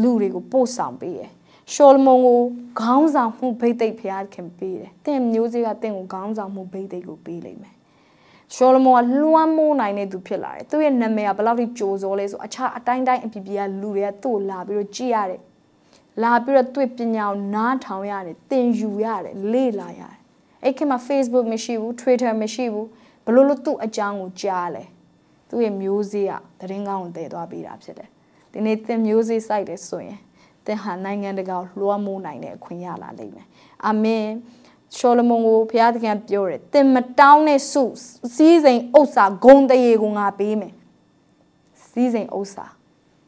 လူတွေကိုပို့ဆောင်ပေးတယ်ရှောလမုန်ကိုခေါင်းဆောင်မှုဘိတ်သိက်ဘုရားခင်ပေးတယ်တင့်မျိုးစေ့ကတင့်ကိုခေါင်းဆောင်မှုဘိတ်သိက်ကိုပေးလိမ့်မယ်ရှောလမုန်ကလွှမ်းမိုးနိုင်တဲ့သူဖြစ်လာတယ်သူ့ရဲ့နာမည်ကဘယ်လောက်ထိကြိုစောလဲဆိုအခြားအတိုင်းတိုင်းအပြပြကလူတွေကသူ့ကိုလာပြီးတော့ကြည့်ရတယ်လာပြီးတော့တွေ့ပညာကိုနားထောင်ရတယ်သင်ယူရတယ်လေ့လာရတယ်အဲ့ခင်မှာ Facebook မရှိဘူး Twitter မရှိဘူးဘလို့လို့သူ့အကြောင်းကိုကြားလဲသူ့ရဲ့မျိုးစေ့ကသတင်းကောင်းကိုတည်သွားပေးတာဖြစ်တယ် ဒီနေ့သင်မျိုးစေ့စိုက်တယ်ဆိုရင်သင်ဟာနိုင်ငံတကာလွှမ်းမိုးနိုင်တဲ့အခွင့်ရလာလိမ့်မယ်အာမင်ရှောလမုန်ကိုဘုရားသခင်ပြောတယ်သင်မတောင်းတဲ့စုစည်းစိမ်ဥစ္စာဂုံတရေကိုငါပေးမယ်စည်းစိမ်ဥစ္စာ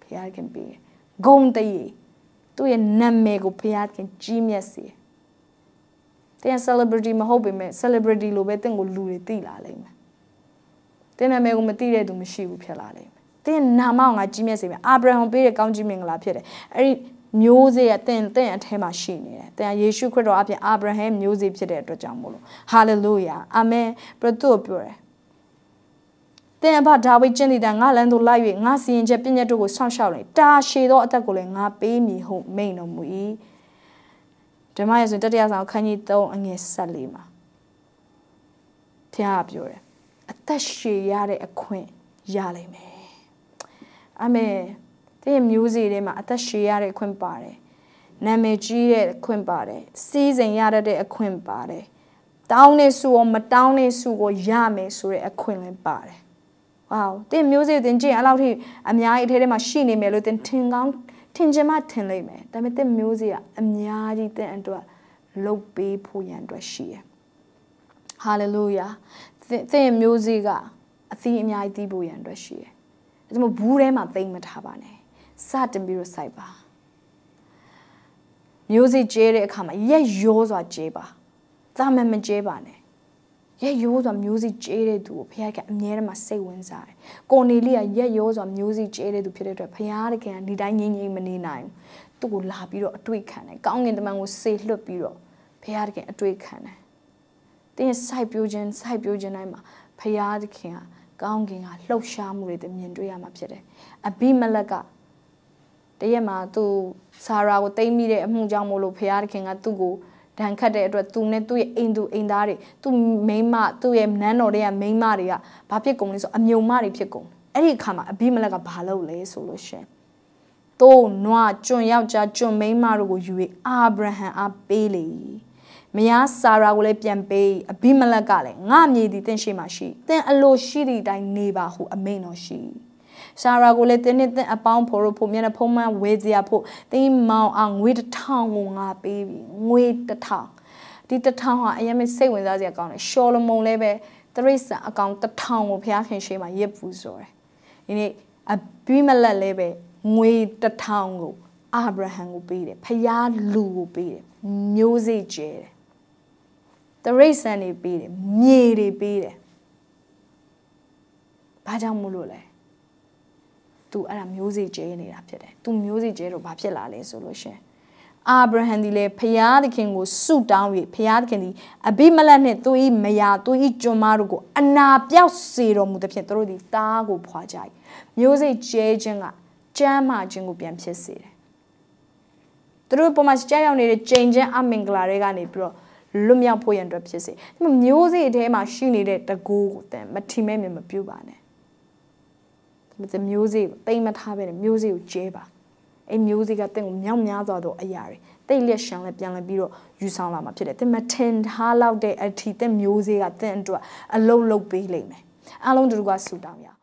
ဘုရားသခင်ပေးဂုံတရေသူ့ရဲ့နာမည်ကိုဘုရားသခင်ကြီးမြတ်စေတယ်တင် celebrity မဟုတ်ပေမဲ့ celebrity လို့ပဲတင့်ကိုလူတွေသိလာလိမ့်မယ်တင်နာမည်ကိုမသိတဲ့သူမရှိဘူးဖြစ်လာလိမ့်မယ် တင်နာမအောင်ငါကြီးမြတ်စေမယ်အာဗြဟံပေးတဲ့ကောင်းကြီးမင်္ဂလာဖြစ်တယ်အဲ့ဒီမျိုးစေ့ကတင်တင်အထဲမှာရှိနေတယ်တင်ယေရှုခရစ်တော်အပြင်အာဗြဟံမျိုးစေ့ဖြစ်တဲ့အတွက်ကြောင့်မို့လို့ဟာလေလုယာအာမင်ပြတ်တို့ပြောတယ်တင်အဖဒါဝိကျင့်တဲ့ငါလန်းတို့လိုက်၍ငါစီရင်ချက်ပြည့်ညတ်တို့ကိုဆောင်းရှောက်နေတာရှည်သောအသက်ကိုလည်းငါပေးမည်ဟုမိန်တော်မူ၏ဓမ္မရဲ့ဆိုတတိယဆောင်ခန်းကြီး3အငယ်14မှာဖျားပြောတယ်အသက်ရှည်ရတဲ့အခွင့်ရလိမ့်မယ် အာမင်တဲ့မျိုးစေ့ထဲမှာအသက်ရှည်ရတဲ့အခွင့်ပါတယ်နာမည်ကြီးတဲ့အခွင့်ပါတယ်စီးစိမ်ရတဲ့အခွင့်ပါတယ်တောင်းနေစုရောမတောင်းနေစုကိုရမယ်ဆိုတဲ့အခွင့်လည်းပါတယ်ဝေါတင်မျိုးစေ့တင်ကြည့်အဲ့လောက်ထိအများကြီးအထဲထဲမှာရှိနေမယ်လို့တင်ထင်ကောင်းထင်ချင်မှထင်လိမ့်မယ်ဒါပေမဲ့တဲ့မျိုးစေ့ကအများကြီးတဲ့အတွက်လုတ်ပေးဖို့ရန်အတွက်ရှိရယ်ဟာလေလုယာတဲ့မျိုးစေ့ကအသီးအများကြီးတီးဖို့ရန်အတွက်ရှိရယ် ဒါကြောင့်ဘူးထဲမှာသိမ့်မထားပါနဲ့စတင်ပြီးတော့စိုက်ပါမျိုးစေ့ကျဲတဲ့အခါမှာရက်ရောစွာကျဲပါသာမန်မကျဲပါနဲ့ရက်ရိုးစွာမျိုးစိကျဲတဲ့သူကိုဘုရားကအမြဲတမ်းစိတ်ဝင်စားတယ်။ကိုနေလေးကရက်ရိုးစွာမျိုးစိကျဲတဲ့သူဖြစ်တဲ့အတွက်ဘုရားတခင်ကဒီတိုင်းငြိမ်ငြိမ်မနေနိုင်ဘူး။သူ့ကိုလာပြီးတော့အတွေ့ခံတယ်။ကောင်းငင်တမန်ကိုစေလွတ်ပြီးတော့ဘုရားတခင်အတွေ့ခံတယ်။တင်းစိုက်ပြိုးခြင်းစိုက်ပြိုးခြင်းတိုင်းမှာဘုရားတခင်က ကောင်းကင်ကလှုပ်ရှားမှုတွေတမြင်တွေ့ရမှာဖြစ်တယ်။အဘိမလက်ကတရက်မှာသူဆာရာကိုတိမ့်မိတဲ့အမှုကြောင့်မို့လို့ဘုရားတခင်ကသူ့ကိုဒဏ်ခတ်တဲ့အတွက်သူနဲ့သူ့ရဲ့အိမ်သူအိမ်သားတွေသူ့မိန်းမသူ့ရဲ့နန်းတော်တွေကမိန်းမတွေကဘာဖြစ်ကုန်လဲဆိုအမြုံမတွေဖြစ်ကုန်အဲ့ဒီအခါမှာအဘိမလက်ကဘာလုပ်လဲဆိုလို့ရှင်သို့နွားကျွန်ယောက်ျားကျွန်မိန်းမတို့ကိုယူ၍အာဗြဟံအားပေးလေ မယားဆာရာကိုလည်းပြန်ပေးအဘိမလက်ကလည်းငါမြေဒီတင့်ရှိမှရှိတင့်အလိုရှိသည့်အတိုင်းနေပါဟုအမိန်တော်ရှိရှာရာကိုလည်းတင်းတင်းအပေါင်းဖို့ဖို့မျက်နှာဖုံးမှန်းဝေးစရာဖို့တင်းမောင်အောင်ငွေတစ်ထောင်ကိုငါပေးပြီငွေတစ်ထောင်ဒီတစ်ထောင်ဟာအရင်မစိတ်ဝင်စားစရာကောင်းတယ်ရှောလမုန်လည်းပဲတရိษံအကောင်တစ်ထောင်ကိုဘုရားခင်ရှေ့မှာရစ်ပူဆိုတယ်ဒီနေ့အဘိမလက်လည်းပဲငွေတစ်ထောင်ကိုအာဗြဟံကိုပေးတယ်ဖယားလူကိုပေးတယ်မျိုးစေ့ကျဲတယ် တရိษံတွေပေးတယ်မြေတွေပေးတယ်ဘာကြောင့်မို့လို့လဲ तू အဲ့ဒါမျိုးစေ့ကျဲနေတာဖြစ်တယ် तू မျိုးစေ့ကျဲတော့ဘာဖြစ်လာလဲဆိုလို့ရှင်အာဗြဟံဒီလေဖျားသခင်ကိုဆုတောင်း၍ဖျားသခင်ဒီအဘိမလက်နှင့်သူ၏မယာသူ၏ကျွန်မတို့ကိုအနာပြောက်စေတော်မူသဖြင့်သူတို့သည်သားကိုဖွာကြ၏မျိုးစေ့ကျဲခြင်းကကျမ်းမာခြင်းကိုပြန်ဖြစ်စေတယ်သူတို့ပေါ်မှာကြားရောက်နေတဲ့ချိန်ချင်းအမင်္ဂလာတွေကနေပြီးတော့ လွတ်မြောက်ဖို့ရန်အတွက်ဖြစ်စေမျိုးစေ့အထဲမှာရှိနေတဲ့တကူကိုတန်မထီမဲ့မြင်မပြုတ်ပါနဲ့မျိုးစေ့ကိုတိမ်မထားပဲနဲ့မျိုးစေ့ကိုကျဲပါအဲ့မျိုးစေ့ကတင့်ကိုမြောက်များစွာသောအရာတွေတိတ်လက်ရှံလက်ပြန်လဲပြီးတော့ယူဆောင်လာမှာဖြစ်တယ်တင်မထင်ထားလောက်တဲ့အထီတင့်မျိုးစေ့ကတင့်အတွက်အလုံးလုံးပေးလိမ့်မယ်အားလုံးတို့ကဆူတောင်းရအောင်